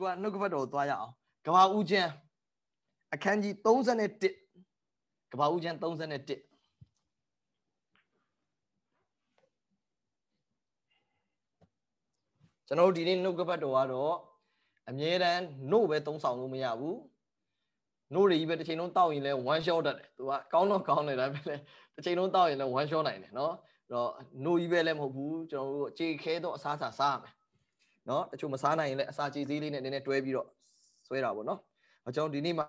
ကနှုတ်ကပတ်တော်ကိုသွားရအောင်ကဘာဦးကျမ်းအခန်းကြီး31ကဘာဦးကျမ်း31ကျွန်တော်တို့ဒီနေ့နှုတ်ကပတ်တော်ကတော့အမြဲတမ်းနှုတ်ပဲသုံးဆောင်လို့မရဘူးနှုတ်တွေကြီးပဲတစ်ချိန်လုံးတောက်ရင်လဲ one shot တတ်တယ်သူကကောင်းတော့ကောင်းတယ်ဒါပေမဲ့တစ်ချိန်လုံးတောက်ရင်လဲ one shot နိုင်တယ်เนาะအဲ့တော့နှုတ်ကြီးပဲလည်းမဟုတ်ဘူးကျွန်တော်တို့အခြေခဲတော့အစားအစာစားရမယ် နော်တချို့မစားနိုင်ရင်လည်းအစာကြေသေးလေးနဲ့နည်းနည်းတွဲပြီးတော့ဆွဲတာပေါ့နော်အကြောင်းဒီနေ့မှာ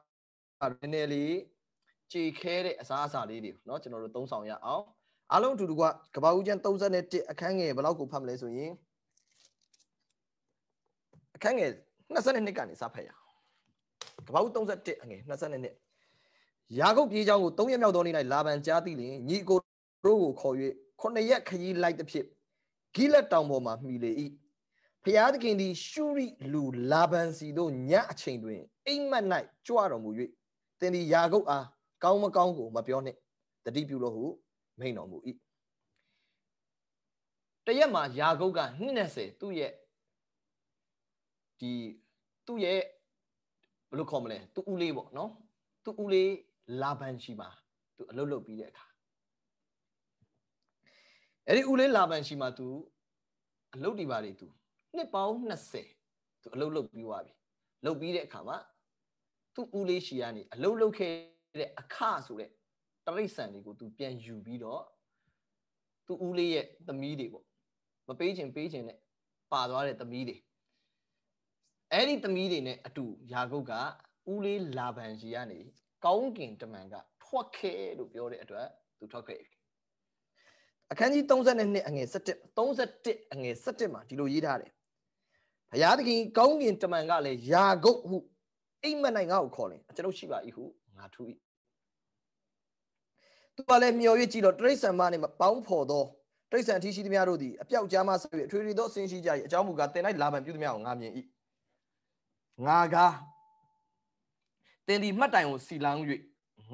နည်းနည်းလေးကြေခဲတဲ့အစားအစာလေးတွေနော်ကျွန်တော်တို့သုံးဆောင်ရအောင်အလုံးအတူတူကကဘာဦးကျန်း31အခန်းငယ်ဘယ်လောက်ကိုဖတ်မလဲဆိုရင်အခန်းငယ်22ကနေစဖတ်ရအောင်ကဘာဦး31အငယ်22ရာဂုတ်ပြေးချောင်းကို3ရက်မြောက်သောနေ့၌လာဗန်ကြားသိလျင်ညီကိုတို့ကိုခေါ်၍ခုနှစ်ရက်ခရီးလိုက်သည်ဖြင့်ဂိလက်တောင်ပေါ်မှမှီလေ၏ ဖျားသခင်သည်ရှုရိလူလာဗန်စီတို့ညအချိန်တွင်အိမ်မက်၌ကြွတော်မူ၍သင်သည်ယာကုပ်အားကောင်းမကောင်းကိုမပြောနှင့်တတိပြုလို့ဟုမိန်တော်မူ၏တရက်မှာယာကုပ်က20သူ့ရဲ့ဒီသူ့ရဲ့ဘယ်လိုခေါ်မလဲသူ့ဦးလေးပေါ့နော်သူ့ဦးလေးလာဗန်ရှိမှာသူအလုပ်လုပ်ပြီးတဲ့အခါအဲ့ဒီဦးလေးလာဗန်ရှိမှာသူအလုပ်ဒီပါတွေသူ နှစ်ပေါင်း20သူအလုပ်လုပ်ပြီးသွားပြီလုပ်ပြီးတဲ့အခါမှာသူ့ဦးလေးရှိကနေအလုပ်လုပ်ခဲ့တဲ့အခဆိုတဲ့တရိษံတွေကိုသူပြန်ယူပြီးတော့သူ့ဦးလေးရဲ့သမီးတွေပေါ့မပေးခြင်းပေးခြင်းနဲ့ပါသွားတဲ့သမီးတွေအဲ့ဒီသမီးတွေနဲ့အတူယာကုပ်ကဦးလေးလာဗန်ကြီးကနေကောင်းကင်တမန်ကထွက်ခဲ့လို့ပြောတဲ့အတွက်သူထွက်ခဲ့ပြီအခန်းကြီး32အငယ်17 31အငယ်17မှာဒီလိုရေးထားတယ် ဘုရားသခင်ကောင်းကင်တမန်ကလည်းယာကုပ်ဟုအိမ်မက်နိုင်ငါ့ကိုခေါ်တယ်ကျွန်တော်ရှိပါ၏ဟုငါထူ၏သူကလည်းမျော်၍ကြည့်တော့တရိษံမနဲ့ပေါင်းဖော်သောတရိษံအထီးရှိသမျှတို့သည်အပြောက်ကြားမှဆက်၍အထွေထွေသောအစင်းရှိကြ၏အကြောင်းမူကားတင်၌လာဗန်ပြုသမျှကိုငါမြင်၏ငါကားတင်ဒီမှတ်တိုင်ကိုစီလောင်း၍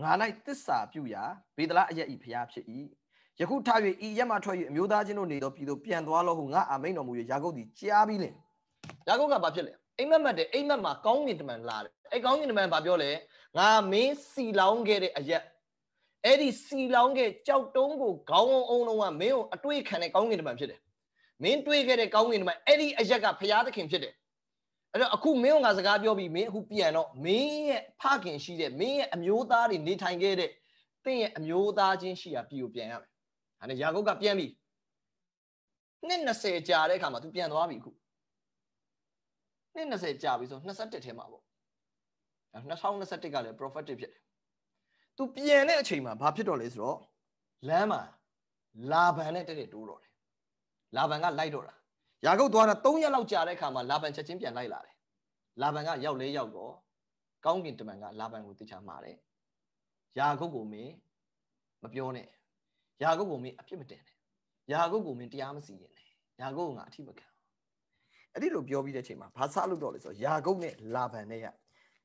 ငါ၌တစ္ဆာပြုရာဘေဒလအရက်ဤဖျားဖြစ်၏ယခုထ၍ဤရက်မှထွက်၍အမျိုးသားချင်းတို့နေသောပြည်သို့ပြန်သွားလို့ဟုငါအာမိန်တော်မူ၍ယာကုပ်သည်ကြားပြီးလင် ယာကုပ်ကဘာဖြစ်လဲအိမ်မက်မက်တဲ့အိမ်မက်မှာကောင်းကင်တမန်လာတယ်အဲ့ကောင်းကင်တမန်ဘာပြောလဲငါမင်းစီလောင်းခဲ့တဲ့အရက်အဲ့ဒီစီလောင်းခဲ့ကြောက်တုံးကိုခေါင်းအောင်လုံးကမင်းကိုအတွေ့ခံတဲ့ကောင်းကင်တမန်ဖြစ်တယ်မင်းတွေ့ခဲ့တဲ့ကောင်းကင်တမန်အဲ့ဒီအရက်ကဖျားသခင်ဖြစ်တယ်အဲ့တော့အခုမင်းကစကားပြောပြီးမင်းအခုပြန်တော့မင်းရဲ့ဖခင်ရှိတဲ့မင်းရဲ့အမျိုးသားတွေနေထိုင်ခဲ့တဲ့တင့်ရဲ့အမျိုးသားချင်းရှိရာပြည်ကိုပြန်ရမယ်။ဒါနဲ့ယာကုပ်ကပြန်ပြီ။နှစ်20ကြာတဲ့အခါမှာ तू ပြန်သွားပြီအခု။ နှစ်20ကြာပြီဆို21ထဲမှာပေါ့။အဲ2021ကလည်း prophetic ဖြစ်တယ်။ तू ပြန်တဲ့အချိန်မှာဘာဖြစ်တော့လဲဆိုတော့လမ်းမှာလာဗန်နဲ့တက်တက်တိုးတော့တယ်။လာဗန်ကလိုက်တော့တာယာကုပ်သွားတာ3ရက်လောက်ကြာတဲ့အခါမှာလာဗန်ချက်ချင်းပြန်လိုက်လာတယ်လာဗန်ကရောက်လဲရောက်တော့ကောင်းကင်တမန်ကလာဗန်ကိုသိချမှာတယ်ယာကုပ်ကိုမင်းမပြောနဲ့ယာကုပ်ကိုမင်းအပြစ်မတင်နဲ့ယာကုပ်ကိုမင်းတရားမစီရင်နဲ့ယာကုပ်ကအထိမခံ အဲ့ဒီလိုပြောပြီးတဲ့အချိန်မှာဘာစလို့တော့လဲဆိုတော့ယာကုပ်နဲ့လာဗန်နဲ့ရ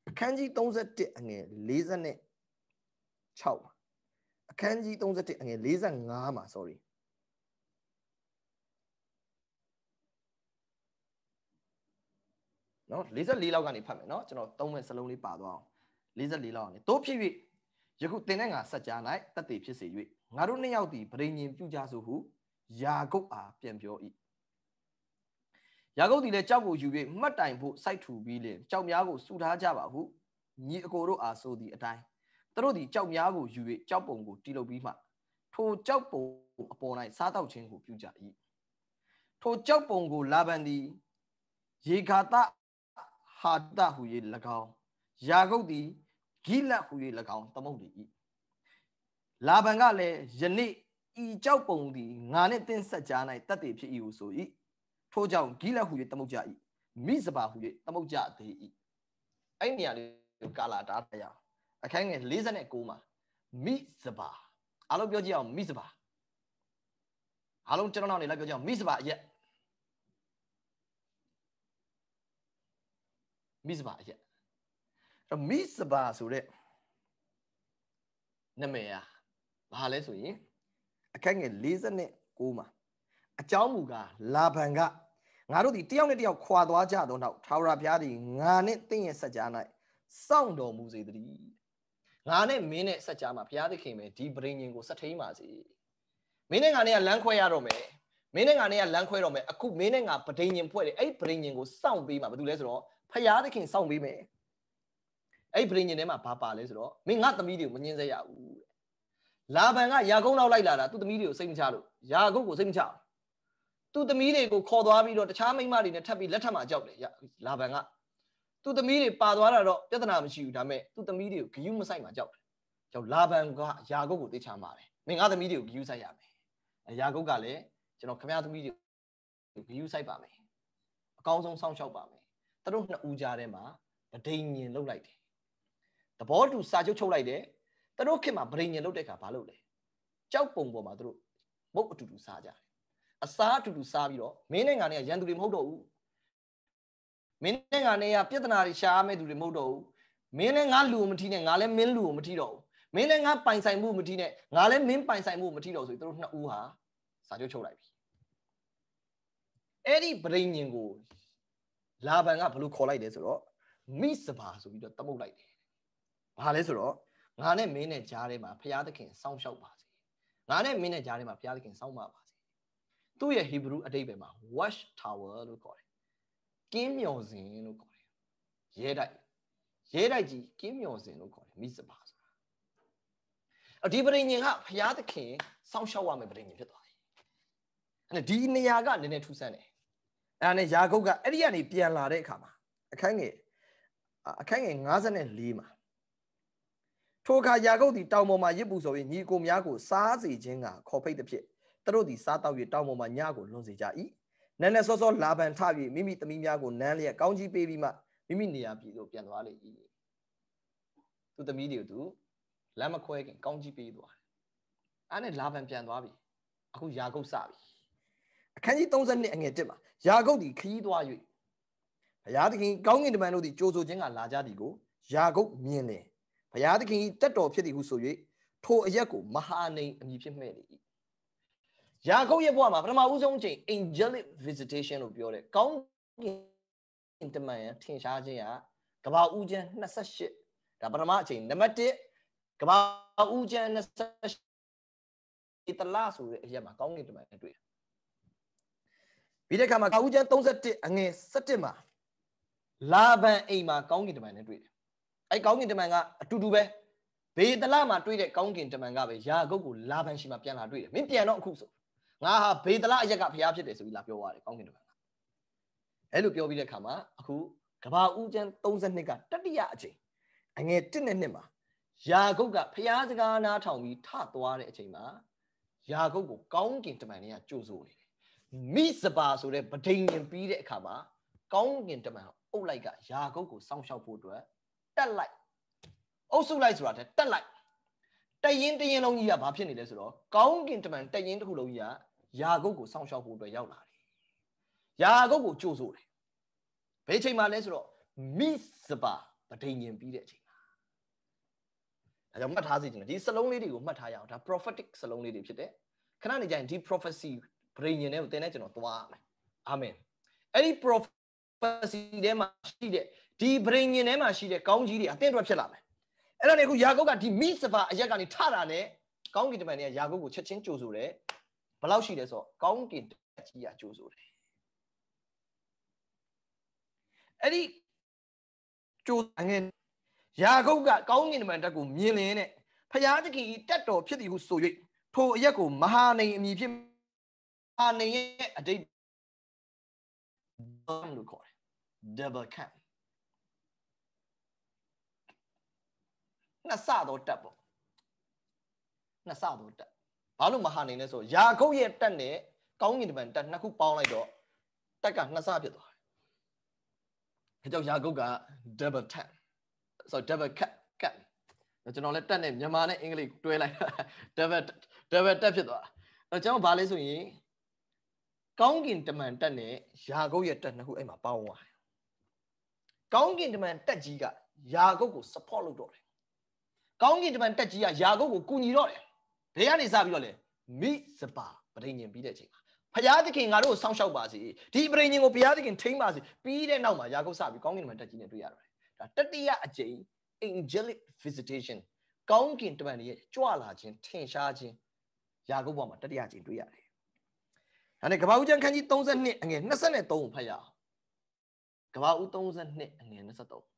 အခန်းကြီး31အငယ်46မှာအခန်းကြီး31အငယ်45မှာ sorry နော်44လောက်ကနေဖတ်မယ်နော်ကျွန်တော်သုံးမဲ့စလုံးလေးပါသွားအောင်44လောက်ကနေတို့ဖြစ်၍ယခုတင်တဲ့ငါစัจ जा ၌တတ်သိဖြစ်စေ၍ငါတို့နှစ်ယောက်သည်ဗြိဉ္ဉ်ပြုကြဆိုဟုယာကုပ်အားပြန်ပြော၏ ယာကုပ်သည်လည်းကြောက်ကိုယူ၍မှတ်တိုင်ဖို့စိုက်ထူပြီးလင်ကြောက်များကိုစူထားကြပါဟုညီအကိုတို့အားဆိုသည့်အတိုင်းသူတို့သည်ကြောက်များကိုယူ၍ကြောက်ပုံကိုတီးလုပ်ပြီးမှထိုကြောက်ပုံအပေါ်၌စားတောက်ခြင်းကိုပြုကြ၏ထိုကြောက်ပုံကိုလာဗန်သည်ရေခါတဟာတဟူ၍၎င်းယာကုပ်သည်ဂိလတ်ဟူ၍၎င်းသမုတ်တည်၏လာဗန်ကလည်းယနေ့ဤကြောက်ပုံသည်ငါနှင့်တင်းဆက်ကြား၌တတ်တည်ဖြစ်၏ဟုဆို၏ ထို့ကြောင့်ဂိလတ်ဟူ၍သမုတ်ကြ၏မိစပါဟူ၍သမုတ်ကြသေး၏အဲ့နေရာလေးကာလာတားတရားအခန်းငယ်49မှာမိစပါအားလုံးပြောကြည့်အောင်မိစပါအားလုံးကျွန်တော်နောက်နေလိုက်ပြောကြအောင်မိစပါအရက်မိစဘာအရက်အဲ့မိစဘာဆိုတဲ့နာမည်อ่ะဘာလဲဆိုရင်အခက်ငယ်49မှာအကြောင်းမူကားလာဗန်က ငါတို့ဒီတယောက်နဲ့တယောက်ခွာသွားကြသောနောက်ထာဝရဘုရားသည်ငါနဲ့တင့်ရဲ့စัจ जा ၌စောင့်တော်မူစေတည်းငါနဲ့မင်းနဲ့စัจ जा မှာဘုရားသခင်ပဲဒီပရိညင်ကိုစက်ထိန်ပါစေမင်းနဲ့ငါနဲ့ကလမ်းခွဲရတော့မယ်မင်းနဲ့ငါနဲ့ကလမ်းခွဲတော့မယ်အခုမင်းနဲ့ငါပရိညင်ဖွဲ့တယ်အဲ့ပရိညင်ကိုစောင့်ပေးမှာဘာလို့လဲဆိုတော့ဘုရားသခင်စောင့်ပေးမယ်အဲ့ပရိညင်ထဲမှာဘာပါလဲဆိုတော့မင်းငါသမီးတွေကိုမငင်းစေရဘူးတဲ့လာဘန်ကယာကုန်းနောက်လိုက်လာတာသူ့သမီးတွေကိုစိတ်မချလို့ယာကုန်းကိုစိတ်မချဘူး သူ့သမီးတွေကိုခေါ်သွားပြီးတော့တခြားမိန်းမတွေနဲ့ထပ်ပြီးလက်ထပ်မှာကြောက်တယ်လာဘန်ကသူ့သမီးတွေပါသွားတာတော့ပြဿနာမရှိဘူးဒါပေမဲ့သူ့သမီးတွေကိုဂယုမဆိုင်မှာကြောက်တယ်ကြောက်လာဘန်ကယာကုန်းကိုသိချမှာတယ်မင်းငါသမီးတွေကိုဂယုဆိုင်ရမယ်ယာကုန်းကလည်းကျွန်တော်ခမရသမီးတွေကိုဂယုဆိုင်ပါမယ်အကောင်းဆုံးစောင့်ရှောက်ပါမယ်သူတို့နှစ်ဦးကြားထဲမှာဗဒိန်ညင်လှုပ်လိုက်တယ်သဘောတူစာချုပ်ချုပ်လိုက်တယ်သူတို့ခင်မှာဗဒိန်ညင်လှုပ်တဲ့အခါဘာလုပ်လဲကြောက်ပုံပေါ်မှာသူတို့မုတ်အတူတူစားကြတယ် အစားအတူတူစားပြီးတော့မင်းနဲ့ငါနဲ့ရန်သူတွေမဟုတ်တော့ဘူးမင်းနဲ့ငါနဲ့ကပြဿနာတွေရှားမဲ့သူတွေမဟုတ်တော့ဘူးမင်းနဲ့ငါလူကိုမထီးနဲ့ငါလည်းမင်းလူကိုမထီးတော့ဘူးမင်းနဲ့ငါပိုင်ဆိုင်မှုမထီးနဲ့ငါလည်းမင်းပိုင်ဆိုင်မှုမထီးတော့ဆိုပြီးသူတို့နှစ်ဦးဟာစာချုပ်ချုပ်လိုက်ပြီအဲ့ဒီဗရိညင်ကိုလာဘန်ကဘလို့ခေါ်လိုက်တယ်ဆိုတော့မိစပါဆိုပြီးတော့တမုတ်လိုက်တယ်ဘာလဲဆိုတော့ငါနဲ့မင်းနဲ့ကြားထဲမှာဘုရားသခင်စောင့်ရှောက်ပါစေငါနဲ့မင်းနဲ့ကြားထဲမှာဘုရားသခင်စောင့်ပါပါ သူ့ရဲ့ Hebrew အဓိပ္ပာယ်မှာ watch tower လို့ခေါ်တယ်။ကင်းမျော်စင်လို့ခေါ်တယ်။ရဲတိုက်ရဲတိုက်ကြီးကင်းမျော်စင်လို့ခေါ်တယ်မိစပါဆိုတာ။အဒီပရိညင်ကဘုရားသခင်စောင့်ရှောက်ရမယ့်ပရိညင်ဖြစ်သွားတယ်။အဲ့ဒီနေရာကနည်းနည်းထူးဆန်းတယ်။အဲ့ဒါနဲ့ယာကုပ်ကအဲ့ဒီကနေပြန်လာတဲ့အခါမှာအခန်းငယ်အခန်းငယ်54မှာထိုအခါယာကုပ်သည်တောင်ပေါ်မှာရစ်ပူဆိုပြီးညီကိုများကိုစားစေခြင်းကခေါ်ဖိတ်သည်ဖြစ် သူတို့သည်စားတောက်၍တောင်ပေါ်မှာညကိုလွန်စေကြ၏နန်းနဲ့စောစောလာပန်ထ၍မိမိသမီးများကိုနန်းလျက်ကောင်းကြီးပေးပြီးမှမိမိနေရာပြည်သို့ပြန်သွားလေ၏သူသမီးတွေကိုသူလမ်းမခွဲခင်ကောင်းကြီးပေးသွားတယ်အဲ့နဲ့လာပန်ပြန်သွားပြီအခုယာကုပ်စပြီအခန်းကြီး32အငယ်1မှာယာကုပ်သည်ခရီးသွား၍ဘုရားသခင်ကောင်းကင်တမန်တို့သည်ကြိုးဆိုခြင်းကလာကြသည်ကိုယာကုပ်မြင်တယ်ဘုရားသခင်တက်တော်ဖြစ်သည်ဟုဆို၍ထိုအရက်ကိုမဟာနိန်အမည်ဖြစ်မဲ့လေ၏ ယာကုပ်ရဲ့ဘဝမှာပထမဦးဆုံးအချိန် angelic visitation လို့ပြောတယ်ကောင်းကင်တမန်ရထင်ရှားခြင်းကကဘာဦးကျန်း28ဒါပထမအချိန်နံပါတ်1ကဘာဦးကျန်း28တလားဆိုတဲ့အရက်မှာကောင်းကင်တမန်နဲ့တွေ့တယ်ပြီးတဲ့အခါမှာကဘာဦးကျန်း31အငယ်17မှာလာဘန်အိမ်မှာကောင်းကင်တမန်နဲ့တွေ့တယ်အဲကောင်းကင်တမန်ကအတူတူပဲဘေးတလမှာတွေ့တဲ့ကောင်းကင်တမန်ကပဲယာကုပ်ကိုလာဘန်ရှိမှပြန်လာတွေ့တယ်မင်းပြန်တော့အခုဆို ငါဟာဘေဒလအရက်ကဘုရားဖြစ်တယ်ဆိုပြီးလာပြောသွားတယ်ကောင်းကင်တမန်ကအဲ့လိုပြောပြီးတဲ့အခါမှာအခုကဘာဦးကျန်း32ကတတိယအချိန်အငယ်1နဲ့2မှာယာကုပ်ကဘုရားစကားနားထောင်ပြီးထသွားတဲ့အချိန်မှာယာကုပ်ကိုကောင်းကင်တမန်တွေကကြိုးဆိုနေတယ်မိစပါဆိုတဲ့ဗဒိန်ရင်ပြီးတဲ့အခါမှာကောင်းကင်တမန်အုပ်လိုက်ကယာကုပ်ကိုစောင့်ရှောက်ဖို့အတွက်တက်လိုက်အုပ်စုလိုက်ဆိုတာတက်လိုက်တရင်တရင်လုံးကြီးကဘာဖြစ်နေလဲဆိုတော့ကောင်းကင်တမန်တရင်တစ်ခုလုံးကြီးက ယာကုပ်ကိုစောင့်ရှောက်ဖို့အတွက်ရောက်လာတယ်။ယာကုပ်ကိုကြိုးဆိုတယ်။ဘယ်ချိန်မှလဲဆိုတော့မိစပါပဋိညာဉ်ပြီးတဲ့အချိန်မှာ။အဲကြောင့်မှတ်ထားစေချင်တယ်ဒီစလုံးလေးတွေကိုမှတ်ထားရအောင်ဒါ prophetic စလုံးလေးတွေဖြစ်တယ်။ခဏနေကြရင်ဒီ prophecy ပဋိညာဉ်တွေကိုသင်တဲ့ကျွန်တော်သွားမယ်။အာမင်။အဲ့ဒီ prophecy ထဲမှာရှိတဲ့ဒီပဋိညာဉ်ထဲမှာရှိတဲ့ကောင်းကြီးတွေအသင်အတွက်ဖြစ်လာမယ်။အဲ့ဒါနဲ့အခုယာကုပ်ကဒီမိစပါအရက်ကနေထတာနဲ့ကောင်းကင်တမန်တွေကယာကုပ်ကိုချက်ချင်းကြိုးဆိုတယ် ဘယ်လောက်ရှိလဲဆိုတော့ကောင်းကင်တက်ကြီးရကြိုးဆိုတယ်အဲ့ဒီကြိုးငယ်ယာကုပ်ကကောင်းကင်တမန်တက်ကိုမြင်လင်းနဲ့ဖျားသခင်ဤတက်တော်ဖြစ်သည်ဟုဆို၍ထိုအရက်ကိုမဟာနေအမည်ဖြစ်မဟာနေရဲ့အတိတ်လို့ခေါ်တယ် double camp နှစ်ဆတော့တက်ပေါ့နှစ်ဆတော့တက် ဘာလို့မဟာနေလဲဆိုယာကုပ်ရဲ့တက်နဲ့ကောင်းကင်တမန်တက်နှစ်ခုပေါင်းလိုက်တော့တက်ကနှစ်ဆဖြစ်သွားတယ်။ဒါကြောင့်ယာကုပ်က double tap ဆို double cut cut ကျွန်တော်လည်းတက်နဲ့မြန်မာနဲ့အင်္ဂလိပ်တွဲလိုက် double double တက်ဖြစ်သွားအဲကျွန်တော်ဘာလဲဆိုရင်ကောင်းကင်တမန်တက်နဲ့ယာကုပ်ရဲ့တက်နှစ်ခုအဲ့မှာပေါင်းသွားတယ်။ကောင်းကင်တမန်တက်ကြီးကယာကုပ်ကို support လုပ်တော့တယ်။ကောင်းကင်တမန်တက်ကြီးကယာကုပ်ကိုကူညီတော့တယ်။ ဘယ်ကနေစပြီးတော့လဲမိစပါပဋိညင်ပြီးတဲ့အချိန်မှာဖျားသခင်ငါတို့ကိုစောင့်ရှောက်ပါစေဒီပရိညင်ကိုဖျားသခင်ထိမ့်ပါစေပြီးတဲ့နောက်မှာယာကုပ်စပြီးကောင်းကင်မှာတက်ကြီးနေတွေ့ရတယ်ဒါတတိယအကြိမ် angelic visitation ကောင်းကင်တမန်ရဲ့ကြွလာခြင်းထင်ရှားခြင်းယာကုပ်ဘောမှာတတိယအကြိမ်တွေ့ရတယ်ဒါနဲ့ကဘာဦးကျမ်းခန်းကြီး32အငယ်23ကိုဖတ်ရအောင်ကဘာဦး32အငယ်23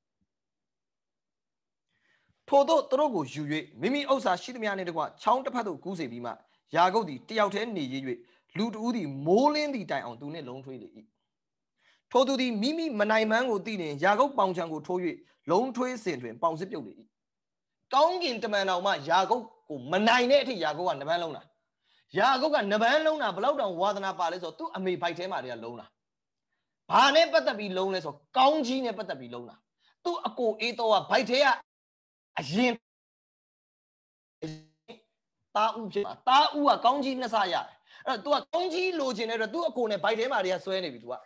ထို့သောသူတို့ကိုယူ၍မိမိဥစ္စာရှိသမျှနှင့်တကွချောင်းတစ်ဖက်သို့ကူးစေပြီးမှယာကုပ်သည်တယောက်တည်းနေရ၍လူတဦးသည်မိုးလင်းသည့်တိုင်အောင်သူနှင့်လုံးထွေးလေ၏ထိုသူသည်မိမိမနိုင်မှန်းကိုသိလျင်ယာကုပ်ပေါင်ချံကိုထိုး၍လုံးထွေးစဉ်တွင်ပေါင်စစ်ပြုတ်လေ၏ကောင်းကင်တမန်တော်မှယာကုပ်ကိုမနိုင်တဲ့အထိယာကုပ်ကနဘန်းလုံးတာယာကုပ်ကနဘန်းလုံးတာဘလောက်တောင်ဝါသနာပါလဲဆိုတော့သူ့အမေဘိုက်ထဲမှာတည်းကလုံးတာဘာနဲ့ပတ်သက်ပြီးလုံးလဲဆိုတော့ကောင်းကြီးနဲ့ပတ်သက်ပြီးလုံးတာသူ့အကိုအေးတော့ကဘိုက်ထဲက အရင်တာဥဖြစ်တာတာဥကကောင်းကြီးနှစ်ဆရတယ်အဲ့တော့ तू ကကောင်းကြီးလိုချင်တဲ့အတွက် तू အကိုနဲ့ဘိုက်ထဲမှာတည်းကဆွဲနေပြီ तू ကဟမ်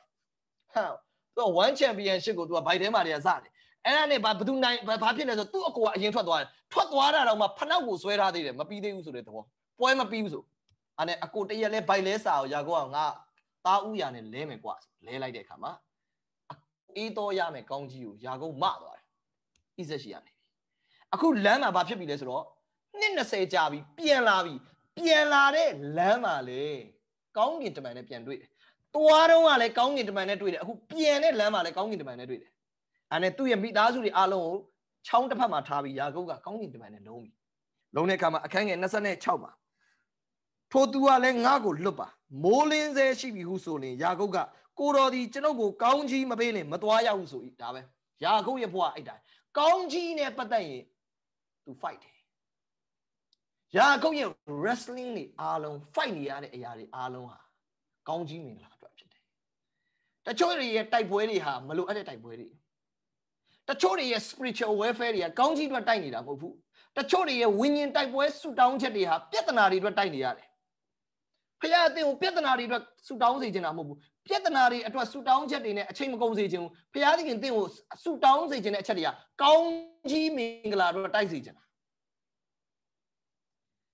तू က1 championship ကို तू ကဘိုက်ထဲမှာတည်းကစတယ်အဲ့ဒါနဲ့ဘာဘသူနိုင်ဘာဖြစ်လဲဆိုတော့ तू အကိုကအရင်ထွက်သွားတယ်ထွက်သွားတာတော့မှဖနောက်ကိုဆွဲထားသေးတယ်မပြီးသေးဘူးဆိုတဲ့သဘောပွဲမပြီးဘူးဆိုအဲ့နဲ့အကိုတရက်လဲဘိုက်လဲစာကိုရာကောကငါတာဥရနဲ့လဲမယ်ကွာလဲလိုက်တဲ့အခါမှာအေးတော်ရမယ်ကောင်းကြီးကိုရာကောမသွားတယ်ဣဇက်ရှိရနေပြီ အခုလမ်းမှာဘာဖြစ်ပြီလဲဆိုတော့နှစ်20ကြာပြီပြန်လာပြီပြန်လာတဲ့လမ်းမှာလေကောင်းကင်တမန်နဲ့ပြန်တွေ့တယ်။သွားတော့ကလည်းကောင်းကင်တမန်နဲ့တွေ့တယ်။အခုပြန်တဲ့လမ်းမှာလည်းကောင်းကင်တမန်နဲ့တွေ့တယ်။အဲနဲ့သူ့ရဲ့မိသားစုတွေအားလုံးကိုချောင်းတစ်ဖက်မှာထားပြီးယာကုပ်ကကောင်းကင်တမန်နဲ့လုံးပြီ။လုံးတဲ့အခါမှာအခန်းငယ်26မှာထိုသူကလည်းငါ့ကိုလွတ်ပါမိုးလင်းစေရှိပြီဟုဆိုရင်ယာကုပ်ကကိုတော်ဒီကျွန်ုပ်ကိုကောင်းကြီးမပေးရင်မသွားရဘူးဆို၏ဒါပဲယာကုပ်ရဲ့ဘဝအဲ့တိုင်းကောင်းကြီးနဲ့ပတ်သက်ရင် သူ fight တယ်ယာကုပ်ရဲ့ wrestling တွေအားလုံး fight နေရတဲ့အရာတွေအားလုံးဟာကောင်းကြီးမင်္ဂလာအတွက်ဖြစ်တယ်။တချို့တွေရဲ့တိုက်ပွဲတွေဟာမလိုအပ်တဲ့တိုက်ပွဲတွေ။တချို့တွေရဲ့ spiritual welfare တွေကကောင်းကြီးအတွက်တိုက်နေတာမဟုတ်ဘူး။တချို့တွေရဲ့ဝိညာဉ်တိုက်ပွဲဆူတောင်းချက်တွေဟာပြဿနာတွေအတွက်တိုက်နေရတယ်။ဖခင်အသင်ကိုပြဿနာတွေအတွက်ဆူတောင်းစေချင်တာမဟုတ်ဘူး။ ပြဿနာတွေအတွက်ဆူတောင်းချက်တွေနဲ့အချိန်မကုန်စေချင်ဘူး။ဖခင်သခင်သင်ကိုဆူတောင်းစေချင်တဲ့အချက်တွေကကောင်းကြီးမင်္ဂလာအတွက်တိုက်စေချင်တာ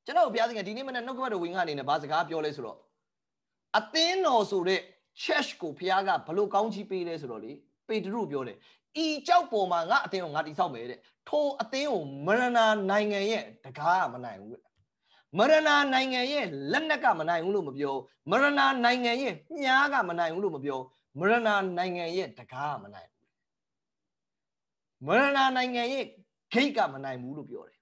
ကျွန်တော်ဘုရားသခင်ဒီနေ့မနေ့နှုတ်ကပတ်တော်ဝင်ကနေနဲ့ဘာစကားပြောလဲဆိုတော့အသင်းတော်ဆိုတဲ့ church ကိုဘုရားကဘလို့ကောင်းချီးပေးလဲဆိုတော့လေပေတရုပြောတယ်ဤကြောက်ပေါ်မှာငါအသင်းကိုငါတိဆောက်မယ်တဲ့ထိုအသင်းကိုမရဏနိုင်ငံရဲ့တကားကမနိုင်ဘူးတဲ့ မရဏနိုင်ငံရဲ့လက်နက်ကမနိုင်ဘူးလို့မပြောမရဏနိုင်ငံရဲ့မြားကမနိုင်ဘူးလို့မပြောမရဏနိုင်ငံရဲ့တကားကမနိုင်ဘူးမရဏနိုင်ငံရဲ့ gate ကမနိုင်ဘူးလို့ပြောတယ်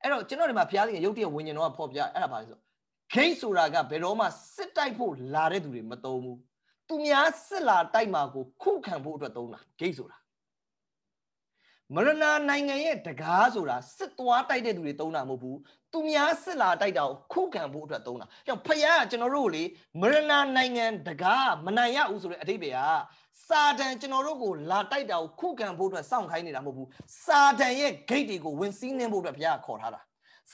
အဲ့တော့ကျွန်တော်ဒီမှာဘုရားသခင်ရုပ်တရက်ဝิญဉ်တော်ကဖော်ပြအဲ့ဒါပါလဲဆိုဂိတ်ဆိုတာကဘယ်တော့မှစစ်တိုက်ဖို့လာတဲ့သူတွေမသုံးဘူးသူများစစ်လာတိုက်မှာကိုခုခံဖို့အတွက်သုံးတာဂိတ်ဆိုတာ မရဏနိုင်ငံရဲ့တကားဆိုတာစစ်သွားတိုက်တဲ့သူတွေသုံးတာမဟုတ်ဘူးသူများစစ်လာတိုက်တာကိုခုခံဖို့အတွက်သုံးတာကြောင့်ဖခင်ကကျွန်တော်တို့ကိုလေမရဏနိုင်ငံတကားမနိုင်ရဘူးဆိုတဲ့အဓိပ္ပာယ်ကစာတန်ကျွန်တော်တို့ကိုလာတိုက်တာကိုခုခံဖို့အတွက်စောင့်ခိုင်းနေတာမဟုတ်ဘူးစာတန်ရဲ့ gate တွေကိုဝင်စီးနှင်းဖို့အတွက်ဘုရားခေါ်ထားတာ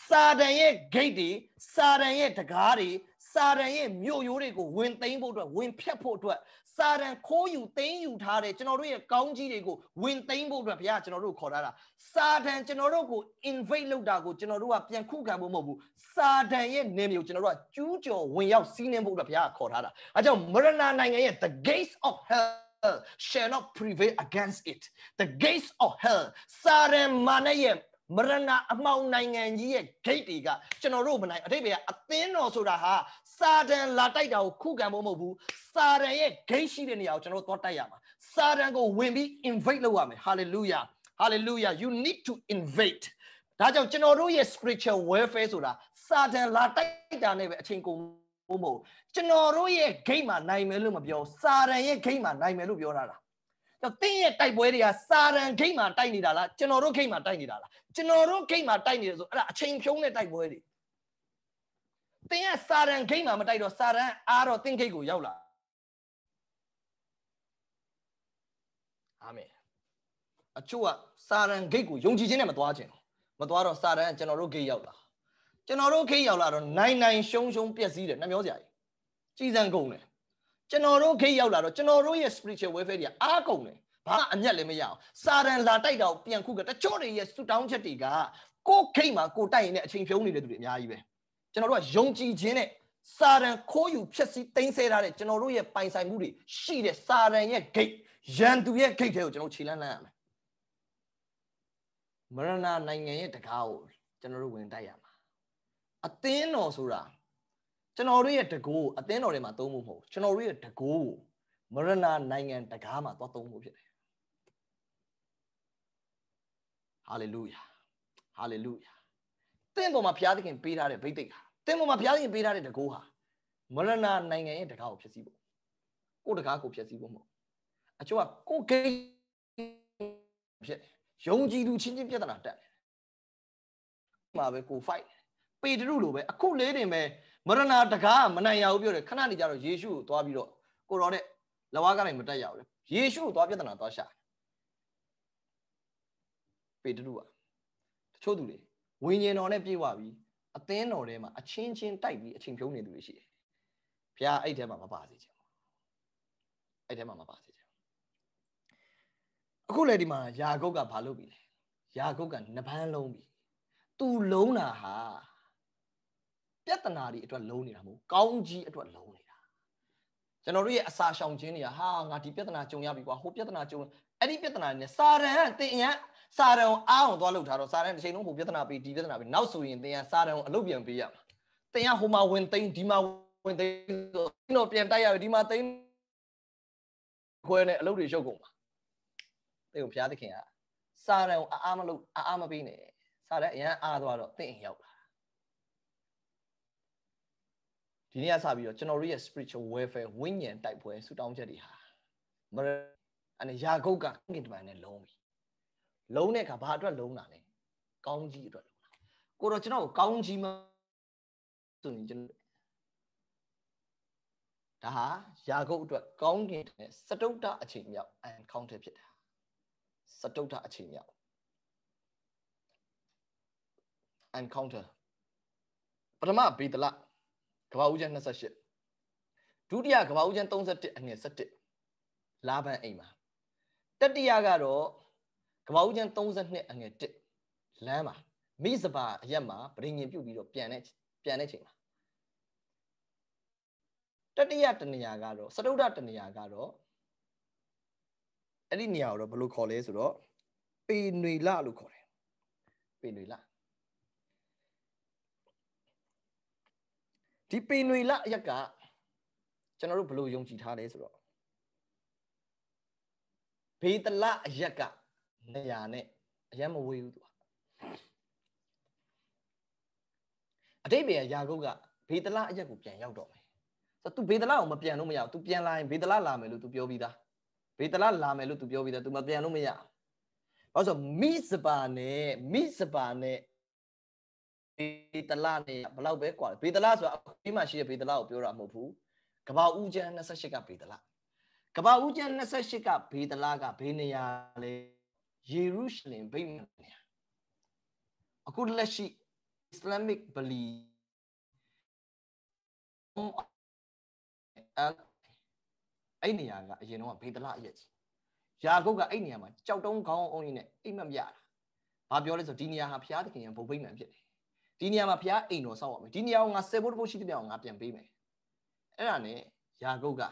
စာတန်ရဲ့ gate တွေစာတန်ရဲ့တကားတွေစာတန်ရဲ့မြို့ရိုးတွေကိုဝင်သိမ်းဖို့အတွက်ဝင်ဖြတ်ဖို့အတွက် စာတန်ခိုးယူသိမ်းယူထားတဲ့ကျွန်တော်တို့ရဲ့ကောင်းကြီးတွေကိုဝင်သိမ်းဖို့အတွက်ဘုရားကျွန်တော်တို့ခေါ်ထားတာစာတန်ကျွန်တော်တို့ကို invade လုပ်တာကိုကျွန်တော်တို့ကပြန်ခုခံဖို့မဟုတ်ဘူးစာတန်ရဲ့နေမျိုးကျွန်တော်တို့ကကျူးကျော်ဝင်ရောက်စီးနှင်းဖို့အတွက်ဘုရားခေါ်ထားတာအဲကြောင့်မရဏနိုင်ငံရဲ့ the gates of hell shall not prevail against it the gates of hell စာရန်မာနရဲ့မရဏအမှောင်နိုင်ငံကြီးရဲ့ gate တွေကကျွန်တော်တို့မနိုင်အတိတ်ပဲအသင်းတော်ဆိုတာဟာ စာတန်လာတိုက်တာကိုခုခံဖို့မဟုတ်ဘူးစာတန်ရဲ့ gate ရှိတဲ့နေရာကိုကျွန်တော်တို့သွားတိုက်ရမှာစာတန်ကိုဝင်ပြီး invade လုပ်ရမယ် hallelujah hallelujah you need to invade ဒါကြောင့်ကျွန်တော်တို့ရဲ့ spiritual welfare ဆိုတာစာတန်လာတိုက်တာနဲ့ပဲအချိန်ကုန်မဟုတ်ကျွန်တော်တို့ရဲ့ gate မှာနိုင်မယ်လို့မပြောစာတန်ရဲ့ gate မှာနိုင်မယ်လို့ပြောတာလားတော့တင်းရဲ့တိုက်ပွဲတွေကစာရန်ဂိတ်မှာတိုက်နေတာလားကျွန်တော်တို့ဂိတ်မှာတိုက်နေတာလားကျွန်တော်တို့ဂိတ်မှာတိုက်နေတယ်ဆိုအဲ့ဒါအချိန်ဖြုံးတဲ့တိုက်ပွဲတွေ တင်းရဲ့စာရန်ဂိတ်မှာမတိုက်တော့စာရန်အားတော့တင်းဂိတ်ကိုရောက်လာအာမင်အချို့ကစာရန်ဂိတ်ကိုယုံကြည်ခြင်းနဲ့မသွားခြင်းမသွားတော့စာရန်ကျွန်တော်တို့ဂိတ်ရောက်လာကျွန်တော်တို့ဂိတ်ရောက်လာတော့နိုင်နိုင်ရှုံးရှုံးပျက်စီးတယ်နှမျောစရာကြီးကြီးစံကုန်တယ်ကျွန်တော်တို့ခိတ်ရောက်လာတော့ကျွန်တော်တို့ရဲ့ spiritual welfare တွေကအားကုန်တယ်ဘာအမျက်လည်းမရအောင်စာရန်လာတိုက်တော့ပြန်ခုကတချို့တွေရဲ့ဆူတောင်းချက်တွေကကိုယ်ခိတ်မှာကိုတိုက်ရင်လည်းအချိန်ဖြုံးနေတဲ့သူတွေအများကြီးပဲ ကျွန်တော်တို့ကယုံကြည်ခြင်းနဲ့စာရန်ခိုးယူဖျက်ဆီးတိမ့်ဆဲထားတဲ့ကျွန်တော်တို့ရဲ့ပိုင်ဆိုင်မှုတွေရှိတဲ့စာရန်ရဲ့ gate ရန်သူရဲ့ gate တွေကိုကျွန်တော်ခြေလန်းလန်းရမယ်မရဏနိုင်ငံရဲ့တကားကိုကျွန်တော်တို့ဝင်တိုက်ရမှာအသင်းတော်ဆိုတာကျွန်တော်တို့ရဲ့တကိုးအသင်းတော်တွေမှာသုံးဖို့မဟုတ်ကျွန်တော်တို့ရဲ့တကိုးကိုမရဏနိုင်ငံတကားမှာသွားသုံးဖို့ဖြစ်တယ်ဟာလေလုယာဟာလေလုယာသ င်ပေါ်မှာဘုရားသခင်ပေးထားတဲ့ဗိသိက်ဟာသင်ပေါ်မှာဘုရားသခင်ပေးထားတဲ့တကိုးဟာမရဏနိုင်ငံရဲ့တကားကိုဖျက်ဆီးဖို့ကိုယ်တကားကိုဖျက်ဆီးဖို့မဟုတ်အချို့ကကိုယ်ဂိမ်းဖြစ်ယုံကြည်သူချင်းချင်းပြဿနာတက်တယ်မှာပဲကို fight ပေတရုလိုပဲအခုလေးတင်ပဲမရဏတကားမနိုင်ရဘူးပြောတယ်ခဏနေကြတော့ယေရှုကိုသွားပြီးတော့ကိုတော်တဲ့လဝါကနေမတက်ရဘူးလေယေရှုကိုသွားပြဿနာသွားရှာပေတရုကတချို့သူတွေ ဝိညာဉ်တော်နဲ့ပြေဝပြီးအသင်းတော်ထဲမှာအချင်းချင်းတိုက်ပြီးအချိန်ဖြုံးနေသူတွေရှိတယ်ဘုရားအဲ့ထဲမှာမပါစေချင်ဘူးအဲ့ထဲမှာမပါစေချင်အခုလေဒီမှာယာကုတ်ကဘာလုပ်ပြီလဲယာကုတ်ကနှစ်ပန်းလုံးပြီသူလုံးတာဟာပြဿနာတွေအတွက်လုံးနေတာမဟုတ်ကောင်းကြီးအတွက်လုံးနေတာကျွန်တော်တို့ရဲ့အစာရှောင်ခြင်းတွေကဟာငါဒီပြဿနာကြုံရပြီကွာဟိုပြဿနာကြုံအဲ့ဒီပြဿနာနဲ့စာရန်တင်ရန် စာရန်ကိုအားအောင်သွားလုပ်ထားတော့စာရန်တစ်ချိန်လုံးဟိုပြဿနာပြီးဒီပြဿနာပြီးနောက်ဆိုရင်တင်ရန်စာရန်ကိုအလုပ်ပြန်ပေးရမှာတင်ရန်ဟိုမှာဝင်သိမ်းဒီမှာဝင်သိမ်းဆိုတော့ပြန်တိုက်ရပြီဒီမှာသိမ်းခွဲနဲ့အလုပ်တွေရှုပ်ကုန်ပါတဲ့ကိုဘုရားသခင်ကစာရန်ကိုအားအားမလုပ်အားအားမပေးနဲ့စာရန်အရန်အားသွားတော့တင့်ရောက်လာဒီနေ့ကစပြီးတော့ကျွန်တော်တို့ရဲ့ spiritual warfare ဝိညာဉ်တိုက်ပွဲဆူတောင်းချက်တွေဟာမရအနေယာကုတ်ကကင်တမန်နဲ့လုံးပြီ လုံးတဲ့အခါဘာအတွက်လုံးတာလဲကောင်းကြီးအတွက်လုံးတာကိုတော့ကျွန်တော်ကိုကောင်းကြီးမဆိုရင်ကျွန်တော်ဒါဟာယာကုတ်အတွက်ကောင်းကင်တဲ့စတုတ္တအချိန်မြောက် encounter ဖြစ်တာစတုတ္တအချိန်မြောက် encounter ပထမဘေဒလကဘာဦးကျန်း28ဒုတိယကဘာဦးကျန်း31အငယ်17လာဘန်အိမ်မှာတတိယကတော့ ကဘာဦးကျန်း32အငယ်1လမ်းမှာမိစပါအရက်မှာပရိညင်ပြုတ်ပြီးတော့ပြန်တဲ့ပြန်တဲ့ချိန်မှာတတိယတနေရာကတော့စတုဒ္ဒတနေရာကတော့အဲ့ဒီနေရာကိုတော့ဘယ်လိုခေါ်လဲဆိုတော့ပေနွေလလို့ခေါ်တယ်ပေနွေလဒီပေနွေလအရက်ကကျွန်တော်တို့ဘယ်လိုယုံကြည်ထားလဲဆိုတော့ဘေးတလအရက်က နေရာနဲ့အရမ်းမဝေးဘူးသူအတိတ်ပဲရာကုတ်ကဘေးတလအရက်ကိုပြန်ရောက်တော့မယ်ဆိုတော့ तू ဘေးတလကိုမပြန်လို့မရဘူး तू ပြန်လာရင်ဘေးတလလာမယ်လို့ तू ပြောပြီးသားဘေးတလလာမယ်လို့ तू ပြောပြီးသား तू မပြန်လို့မရဘူးဘာလို့ဆိုမိစပါနဲ့မိစပါနဲ့ဘေးတလနဲ့ဘလောက်ပဲกว่าဘေးတလဆိုတာဒီမှာရှိတဲ့ဘေးတလကိုပြောတာမဟုတ်ဘူးကဘာဦးကျန်း28ကဘေးတလကဘာဦးကျန်း28ကဘေးတလကဘေးနေရာလေ ယေရုရှလင်ဗိမာန်နေရာအခုလက်ရှိ Islamic belief အဲ့နေရာကအရင်တော့ဘေးတလအရက်ကြီးယာကုတ်ကအဲ့နေရာမှာကြောက်တုံးခေါင်းအောင်ရင်းနဲ့အိမ်မက်မရတာဘာပြောလဲဆိုဒီနေရာဟာဘုရားသခင်ရဲ့ဘုံဗိမာန်ဖြစ်တယ်ဒီနေရာမှာဘုရားအိမ်တော်ဆောက်ရမယ်ဒီနေရာကိုငါဆယ်ဖို့တဖို့ရှိတဲ့နေရာကိုငါပြန်ပေးမယ်အဲ့ဒါနဲ့ယာကုတ်က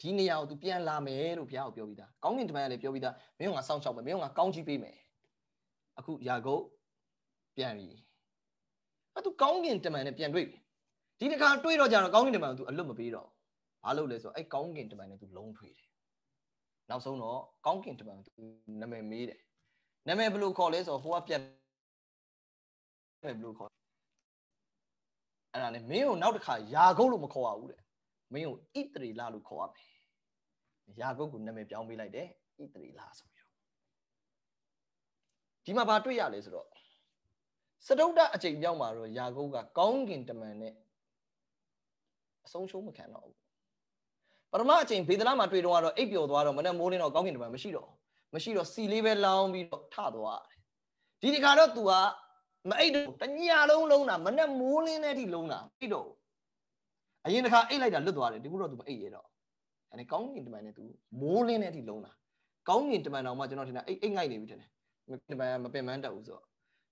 ဒီနေရာကို तू ပြန်လာမယ်လို့ဘုရားကိုပြောပြီးသားကောင်းကင်တမန်ကလည်းပြောပြီးသားမင်းကငါစောင့်ရှောက်မယ်မင်းကငါကောင်းချီးပေးမယ်အခုယာကုတ်ပြန်ပြီအဲ့ तू ကောင်းကင်တမန်နဲ့ပြန်တွေ့ပြီဒီတစ်ခါတွေ့တော့ကြတော့ကောင်းကင်တမန်က तू အလွတ်မပေးတော့ဘာလို့လဲဆိုတော့အဲ့ကောင်းကင်တမန်နဲ့ तू လုံးထွေးတယ်နောက်ဆုံးတော့ကောင်းကင်တမန်က तू နာမည်မေးတယ်နာမည်ဘယ်လိုခေါ်လဲဆိုတော့ဟိုကပြန်ဘယ်လိုခေါ်အဲ့ဒါနဲ့မင်းကိုနောက်တစ်ခါယာကုတ်လို့မခေါ်ရဘူးတဲ့ မင်းကိုဣတရီလာလို့ခေါ်ရမယ်ယာကုတ်ကိုနာမည်ပြောင်းပေးလိုက်တယ်ဣတရီလာဆိုပြီးတော့ဒီမှာဘာတွေ့ရလဲဆိုတော့စတုဒ္ဒအချိန်ပြောင်းမှာတော့ယာကုတ်ကကောင်းကင်တမန်နဲ့အဆုံးရှုံးမခံတော့ဘူးပထမအချိန်ဘေဒလာမှာတွေ့တော့ကတော့အိပ်ပျော်သွားတော့မနဲ့မိုးလင်းတော့ကောင်းကင်တမန်မရှိတော့မရှိတော့စီလေးပဲလောင်းပြီးတော့ထသွားတယ်ဒီဒီခါတော့ तू ကမအိတ်တော့တညလုံးလုံးတာမနဲ့မိုးလင်းတဲ့အထိလုံးတာအိတ်တော့ အရင်တစ်ခါအိတ်လိုက်တာလွတ်သွားတယ်ဒီခုတော့ तू မအိတ်ရတော့အဲကောင်းကင်တမန်နဲ့ तू မိုးလင်းတဲ့အထိလုံးတာကောင်းကင်တမန်တော်မှကျွန်တော်ထင်တာအိတ်အိတ်ငိုက်နေပြီထင်တယ်တမန်မပင်ပန်းတတ်ဘူးဆိုတော့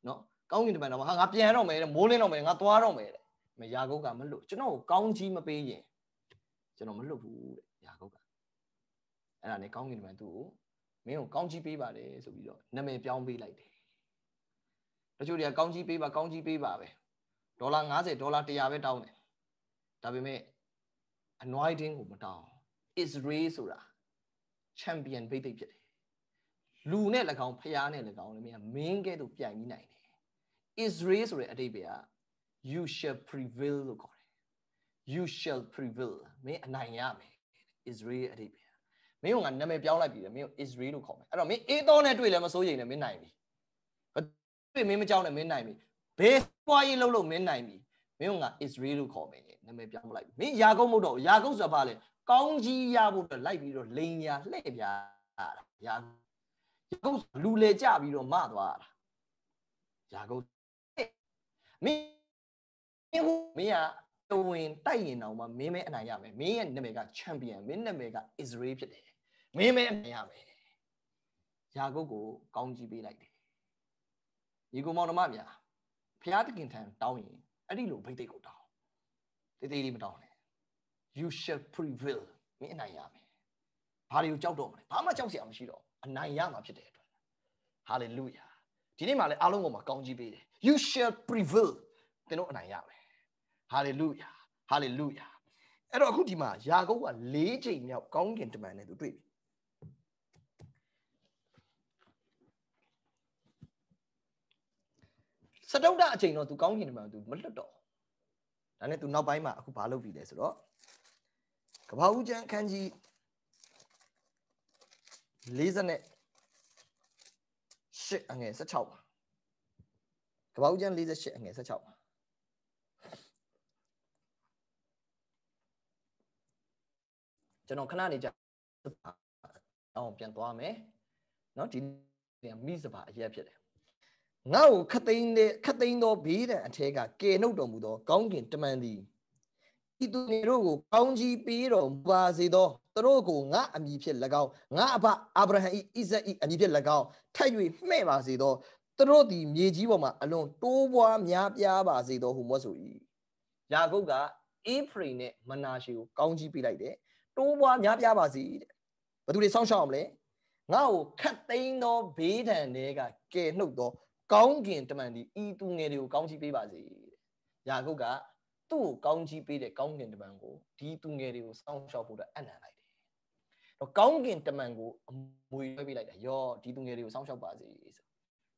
နော်ကောင်းကင်တမန်တော်မှဟာငါပြန်တော့မယ်တဲ့မိုးလင်းတော့မယ်ငါသွားတော့မယ်တဲ့မယာကုတ်ကမလွတ်ကျွန်တော်ကိုကောင်းကြီးမပေးရင်ကျွန်တော်မလွတ်ဘူးတဲ့ယာကုတ်ကအဲ့ဒါနဲ့ကောင်းကင်တမန်သူ့ကိုမင်းကိုကောင်းကြီးပေးပါတယ်ဆိုပြီးတော့နာမည်ပြောင်းပေးလိုက်တယ်တချို့တွေကကောင်းကြီးပေးပါကောင်းကြီးပေးပါပဲဒေါ်လာ90ဒေါ်လာ100ပဲတောင်းတယ် ဒါပေမဲ့ anointing ကိုမတောင်း Israel ဆိုတာ champion ဘိသိက်ဖြစ်တယ်လူနဲ့၎င်းဖျားနဲ့၎င်းလည်းမင်းကဲ့သို့ပြိုင်ပြီးနိုင်တယ် Israel ဆိုတဲ့အဓိပ္ပာယ်က you shall prevail လို့ခေါ်တယ် you shall prevail မင်းအနိုင်ရမယ် Israel အဓိပ္ပာယ်မင်းကငါနာမည်ပြောင်းလိုက်ပြီမင်းကို Israel လို့ခေါ်မယ်အဲ့တော့မင်းအေးသောနဲ့တွေ့လည်းမစိုးရိမ်နဲ့မင်းနိုင်ပြီတွေ့မင်းမကြောက်နဲ့မင်းနိုင်ပြီဘယ်ပွားရေးလုပ်လို့မင်းနိုင်ပြီမင်းကငါ Israel လို့ခေါ်မယ် နာမည်ပြောင်းလိုက်ပြီမင်းယာကုပ်မဟုတ်တော့ယာကုပ်ဆိုတာဘာလဲကောင်းကြီးရဖို့အတွက်လိုက်ပြီးတော့လိန်ညာလှည့်ပြားတာယာကုပ်လူလေကြပြီးတော့မသွားတာယာကုပ်မင်းမင်းကဝင်တိုက်ရင်တော့မှမင်းမဲအနိုင်ရမယ်မင်းရဲ့နာမည်ကချန်ပီယံမင်းနာမည်က Israel ဖြစ်တယ်မင်းမဲအနိုင်ရမယ်ယာကုပ်ကိုကောင်းကြီးပေးလိုက်တယ်ညီကောင်မောင်နှမများဖျားတခင်ထံတောင်းရင်အဲ့ဒီလိုဘိတ်သိက်ကိုတောင်း တေးသေးလေးမတောင်းနဲ့ you shall prevail မင်းအနိုင်ရမယ်ဘာတွေကိုကြောက်တော့မလဲဘာမှကြောက်စရာမရှိတော့အနိုင်ရမှာဖြစ်တဲ့အတွက် hallelujah ဒီနေ့မှလည်းအားလုံးပေါ်မှာကောင်းကြီးပေးတယ် you shall prevail သင်တို့အနိုင်ရမယ် hallelujah hallelujah အဲ့တော့အခုဒီမှာယာကုပ်က၄ချိန်မြောက်ကောင်းကင်တမန်နဲ့သူတွေ့ပြီစတုဒ္ဒအချိန်တော့သူကောင်းကင်တမန်သူမလွတ်တော့ ဒါနဲ့သူနောက်ပိုင်းမှာအခုဘာလုပ်ပြီလဲဆိုတော့ကဘာဦးကျမ်းအခန်းကြီး40နဲ့8အငယ်16ပါကဘာဦးကျမ်း48အငယ်16ပါကျွန်တော်ခဏနေကြအောင်ပြန်သွားမယ်เนาะဒီမိစပါအရက်ဖြစ်တယ် ငါ့ကိုခတ်သိမ်းတဲ့ခတ်သိမ်းသောဘေးဒဏ်အထက်ကကယ်နှုတ်တော်မူသောကောင်းကင်တမန်သည်ဤသူတို့ကိုကောင်းကြီးပေးတော်မူပါစေသောသူတို့ကိုငါအမိဖြင့်၎င်းငါအဘအာဗြဟံဤဣဇက်ဤအမိဖြင့်၎င်းထပ်၍မှဲ့ပါစေသောသူတို့သည်မြေကြီးပေါ်မှာအလွန်တိုးပွားများပြားပါစေသောဟုမောဆို၏ယာကုပ်ကအေဖရိနဲ့မနာရှေကိုကောင်းကြီးပေးလိုက်တယ်တိုးပွားများပြားပါစေတဲ့ဘယ်သူတွေစောင့်ရှောက်အောင်လဲငါ့ကိုခတ်သိမ်းသောဘေးဒဏ်တွေကကယ်နှုတ်သော ကောင်းကင်တမန်ဒီဤသူငယ်တွေကိုကောင်းချီးပေးပါစေတဲ့ယာကုပ်ကသူ့ကိုကောင်းချီးပေးတဲ့ကောင်းကင်တမန်ကိုဒီသူငယ်တွေကိုစောင့်ရှောက်ဖို့အတွက်အနံလိုက်တယ်တော့ကောင်းကင်တမန်ကိုအမွေလွှဲပေးလိုက်တာယောဒီသူငယ်တွေကိုစောင့်ရှောက်ပါစေဆို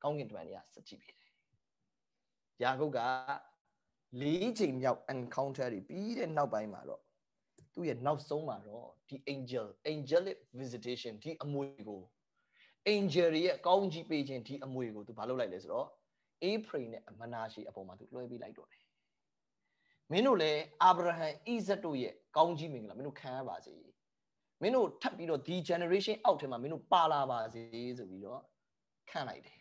ကောင်းကင်တမန်တွေကစကြည့်ပေးတယ်ယာကုပ်ကလေးချိန်မြောက် encounter တွေပြီးတဲ့နောက်ပိုင်းမှာတော့သူ့ရဲ့နောက်ဆုံးမှာတော့ဒီ angel angelic visitation ဒီအမွေကို angel တွေရဲ့ကောင်းကြီးပေးခြင်းဒီအမွေကိုသူဘာလုပ်လိုက်လဲဆိုတော့ April နဲ့မနာရှေအပေါ်မှာသူလွှဲပေးလိုက်တော့တယ်မင်းတို့လည်းအာဗြဟံဣဇက်တို့ရဲ့ကောင်းကြီးမင်္ဂလာမင်းတို့ခံရပါစေမင်းတို့ထပ်ပြီးတော့ဒီ generation အောက်ထဲမှာမင်းတို့ပါလာပါစေဆိုပြီးတော့ခံလိုက်တယ်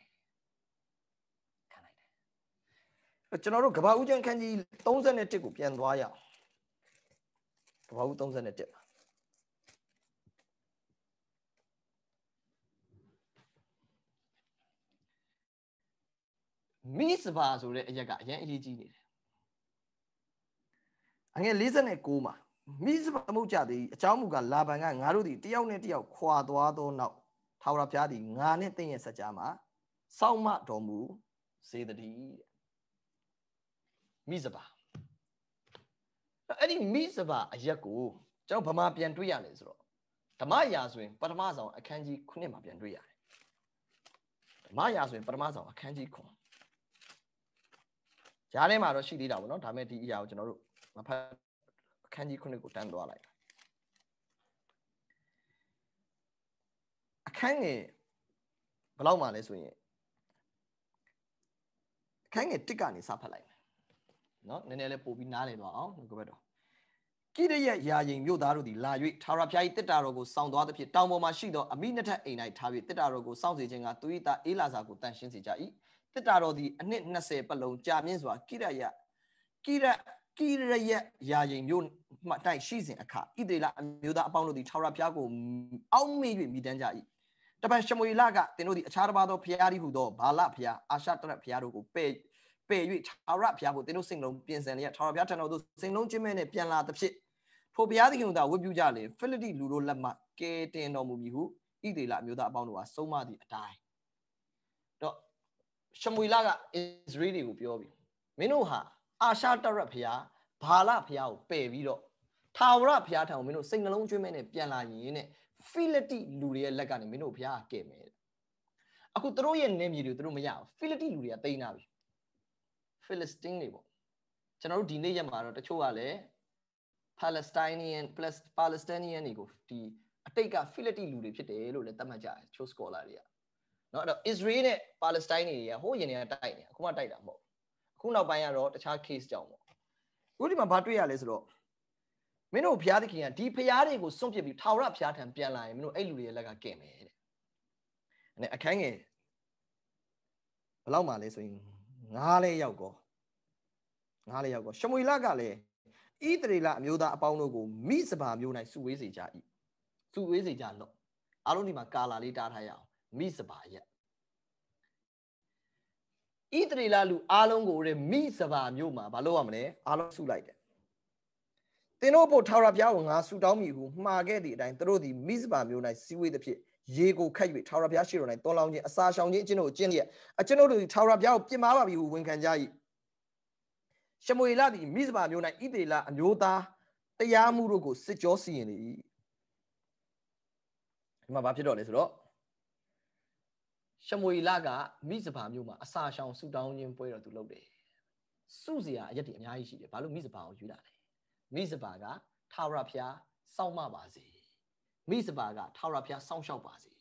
ခံလိုက်တယ်ကျွန်တော်တို့ကဘာဦးကျန်းခန်းကြီး31ကိုပြန်သွားရအောင်ကဘာဦး31ပါ မိစဘာဆိုတဲ့အရက်ကအရင်အရေးကြီးနေတယ်အငယ်56မှာမိစဘာမဟုတ်ကြသည်အကြောင်းမူကားလာဗန်ကငါတို့သည်တယောက်နဲ့တယောက်ခွာသွားသောနောက်ထာဝရဘုရားသည်ငါနဲ့တင့်ရဲ့စကြမှာစောင့်မတော်မူစေတည်းတဲ့မိစဘာအဲ့ဒီမိစဘာအရက်ကိုကျွန်တော်ဗမာပြန်တွေ့ရတယ်ဆိုတော့ဓမ္မရာဆိုရင် ပထမဆုံးအခန်းကြီး9မှာပြန်တွေ့ရတယ်ဓမ္မရာဆိုရင်ပထမဆုံးအခန်းကြီး9 ဂျားထဲမှာတော့ရှိသေးတာပေါ့နော်ဒါပေမဲ့ဒီအရာကိုကျွန်တော်တို့မဖတ်အခန်းကြီး9ကိုတန်းသွားလိုက်အခန်းငယ်ဘယ်လောက်မှလဲဆိုရင်အခန်းငယ်1ကနေစဖတ်လိုက်မယ်နော်နည်းနည်းလေးပို့ပြီးနားလည်သွားအောင်ဒီဘက်တော့ကိရရဲ့ယာယိန်မြို့သားတို့သည်လာ၍ထာဝရဘုရား၏တစ်တာတော်ကိုစောင့်သွားသဖြင့်တောင်ပေါ်မှာရှိသောအမိနထက်အိမ်၌ထား၍တစ်တာတော်ကိုစောင့်စေခြင်းကသူ၏သားအေလာစာကိုတန်ရှင်းစေကြ၏ တစ်တာတော်သည်အနှစ်20ပတ်လုံးကြာမြင့်စွာကိရယကိရကိရရဲ့ယာယိန်မြို့မှတိုက်ရှိစဉ်အခါဣသေလအမျိုးသားအပေါင်းတို့သည်ထာဝရဘုရားကိုအောက်မေ့၍မိတမ်းကြ၏တပန်ရှမွေလကသင်တို့သည်အခြားတစ်ပါးသောဘုရားသည်ဟူသောဘာလဘုရားအာရှတရဘုရားတို့ကိုပယ်ပယ်၍ထာဝရဘုရားကိုသင်တို့စိတ်လုံးပြင်ဆင်လျက်ထာဝရဘုရားထံတော်သို့စိတ်လုံးချင်းမဲ့နဲ့ပြန်လာသဖြင့်ထိုဘုရားသခင်ကိုသာဝတ်ပြုကြလေဖိလိတိလူတို့လက်မှကဲတင်တော်မူပြီဟုဣသေလအမျိုးသားအပေါင်းတို့ကဆုံးမသည့်အတိုင်းတော့ ရှမွေလကအစ္စရေးတွေကိုပြောပြီမင်းတို့ဟာအာရှတရတ်ဘုရားဘာလဘုရားကိုပယ်ပြီးတော့ထာဝရဘုရားထံကိုမင်းတို့စိတ်နှလုံးကျွေးမဲ့နဲ့ပြန်လာရင်တဲ့ဖိလိတိလူတွေရဲ့လက်ကနေမင်းတို့ဘုရားကကဲ့မယ်အခုသူတို့ရဲ့နေမြေတွေသူတို့မရဘူးဖိလိတိလူတွေကတိန်းလာပြီဖိလစ်တင်းတွေပေါ့ကျွန်တော်တို့ဒီနေ့ရက်မှာတော့တချို့ကလည်း Palestinian plus Palestinian တွေကိုဒီအတိတ်ကဖိလိတိလူတွေဖြစ်တယ်လို့လည်းသတ်မှတ်ကြတယ်ချိုး scholar တွေက เนาะအဲ့တော့ Israel နဲ့ Palestine တွေကဟိုးရင်တွေကတိုက်နေအခုမှတိုက်တာမဟုတ်အခုနောက်ပိုင်းကတော့တခြား case ကြောင့်ပေါ့အခုဒီမှာဘာတွေ့ရလဲဆိုတော့မင်းတို့ဘုရားသခင်ကဒီဘုရားတွေကိုစွန့်ပစ်ပြီးထာဝရဘုရားထံပြန်လာရင်မင်းတို့အဲ့လူတွေရဲ့လက်ကကင်မယ်တဲ့။အဲ့အခန်းငယ်ဘယ်လောက်မှလဲဆိုရင်ငားလဲရောက်ကောငားလဲရောက်ကောရှမွေလကလည်းဣသရေလအမျိုးသားအပေါင်းတို့ကိုမိစပါမျိုး၌စုဝေးစေကြ၏စုဝေးစေကြလော့အားလုံးဒီမှာကာလာလေးတားထားရအောင် မိစပါရက်ဣသရေလလူအားလုံးကိုတဲ့မိစပါမျိုးမှာမလုပ်ရမလဲအားလုံးစုလိုက်တယ်သင်တို့ဖို့ထာဝရဘုရားကိုငါဆုတောင်းမိဟုမှာခဲ့သည့်အတိုင်းသူတို့သည်မိစပါမျိုး၌စီဝေးသဖြင့်ရေကိုခတ်၍ထာဝရဘုရားရှိတော်၌တွန်းလောင်းခြင်းအစာရှောင်ခြင်းအကျင့်တို့ကိုကျင့်လျက်အကျင့်တို့သည်ထာဝရဘုရားကိုပြစ်မှားပါပြီဟုဝန်ခံကြ၏ရှမွေလသည်မိစပါမျိုး၌ဣသေလအမျိုးသားတရားမှုတို့ကိုစစ်ကြောစီရင်လေ၏ဒီမှာဘာဖြစ်တော့လဲဆိုတော့ ရှမွေလကမိစပါမျိုးမှာအစာရှောင်ဆူတောင်းခြင်းပွဲတော်သူလုပ်တယ်စုစရာအရက်တွေအများကြီးရှိတယ်ဘာလို့မိစပါကိုယူလာလဲမိစပါကထာဝရဘုရားစောင့်မပါစေမိစပါကထာဝရဘုရားစောင့်ရှောက်ပါစေ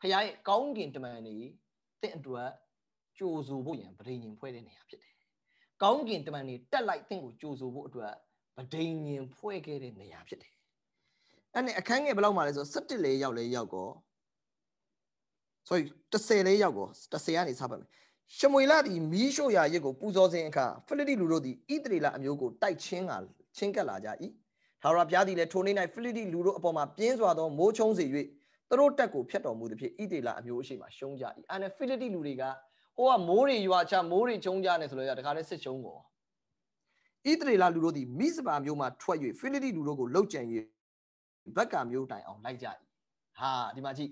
ဖခင်ရဲ့ကောင်းကင်တမန်နေတင့်အတွက်ကြိုဆိုဖို့ရန်ဗဒိညင်ဖွဲ့တဲ့နေရာဖြစ်တယ်ကောင်းကင်တမန်နေတက်လိုက်တင့်ကိုကြိုဆိုဖို့အတွက်ဗဒိညင်ဖွဲ့ခဲ့တဲ့နေရာဖြစ်တယ်အဲ့နဲ့အခန်းငယ်ဘယ်လောက်မှလဲဆို17လေးရောက်လဲရောက်ကော sorry 30လေးရောက်ကော30ကနေစပါမယ်ရှမွေလသည်မီးရှို့ရာရစ်ကိုပူဇော်စဉ်အခါဖိလိတိလူတို့သည်ဣသရေလအမျိုးကိုတိုက်ချင်းကချင်းကပ်လာကြ၏ထာဝရဘုရားသည်လည်းထိုနေ့၌ဖိလိတိလူတို့အပေါ်မှာပြင်းစွာသောမိုးချုံစေ၍သူတို့တက်ကိုဖျက်တော်မူသည်ဖြင့်ဣသေလအမျိုးအရှိမှရှုံးကြ၏အဲနဲ့ဖိလိတိလူတွေကဟိုကမိုးတွေရွာချမိုးတွေချုံကြနေဆိုလို့ရတခါတည်းစစ်ရှုံးကုန်ဣသေလလူတို့သည်မိစပါမျိုးမှထွက်၍ဖိလိတိလူတို့ကိုလှုပ်ကြံ၍ဘက်ကမျိုးတိုင်အောင်လိုက်ကြ၏ဟာဒီမှာကြည့်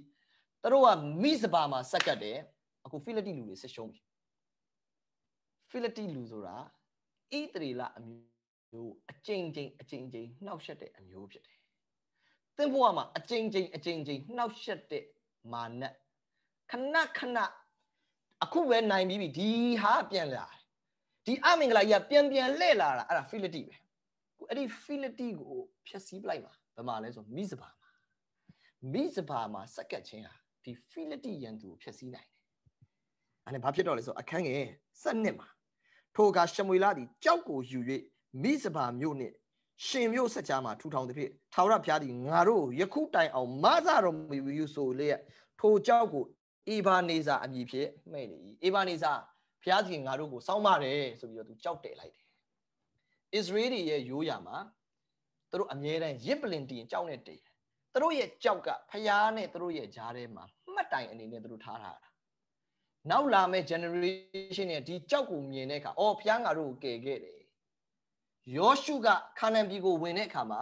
သူတို့ကမိစပါမှာစက်ကတ်တယ်အခုဖိလိတိလူတွေစစ်ရှုံးပြီဖိလိတိလူဆိုတာဣသေလအမျိုးအကျဉ်းချင်းအကျဉ်းချင်းနှောက်ယှက်တဲ့အမျိုးဖြစ်တယ်သင်ဘဝမှာအကျဉ်းချင်းအကျဉ်းချင်းနှောက်ယှက်တဲ့မာနခဏခဏအခုပဲနိုင်ပြီးပြီဒီဟာပြန်လာဒီအမင်္ဂလာကြီးကပြန်ပြန်လှည့်လာတာအဲ့ဒါဖိလတိပဲအဲ့ဒီဖိလတိကိုဖြည့်ဆည်းပလိုက်မှာဘယ်မှာလဲဆိုမိစပါမှာမိစပါမှာစက္ကတ်ချင်းဟာ ဒီဖိလတိရန်သူကိုဖြည့်ဆည်းနိုင်တယ်အဲ့ဒါဘာဖြစ်တော့လဲဆိုအခန်းငယ်စနစ်မှာထိုအခါရှမွေလာသည်ကြောက်ကိုယူ၍မိစပါမြို့နှင့်ရှင်မြို့ဆက်ကြားမှာထူထောင်သည်ဖြင့်ထာဝရဘုရားသည်ငါတို့ယခုတိုင်အောင်မဆတော်မူယူဆိုလျက်ထိုကြောက်ကိုအေဗာနေဇာအမည်ဖြင့်မှဲ့နေ၏အေဗာနေဇာဘုရားသခင်ငါတို့ကိုစောင့်ပါတယ်ဆိုပြီးတော့သူကြောက်တယ်လိုက်တယ်အစ္စရေးတွေရဲ့ရိုးရာမှာသူတို့အမြဲတမ်းရစ်ပလင်တည်ကြောက်နဲ့တည် သူတို့ရဲ့ကြောက်ကဖျားနဲ့သူတို့ရဲ့ဂျားထဲမှာမှတ်တိုင်အနေနဲ့သူတို့ထားထားတာနောက်လာမယ့် generation နဲ့ဒီကြောက်ကိုမြင်တဲ့အခါအော်ဖျားငါတို့ကိုကယ်ခဲ့တယ်ယောရှုကခါနန်ပြည်ကိုဝင်တဲ့အခါမှာ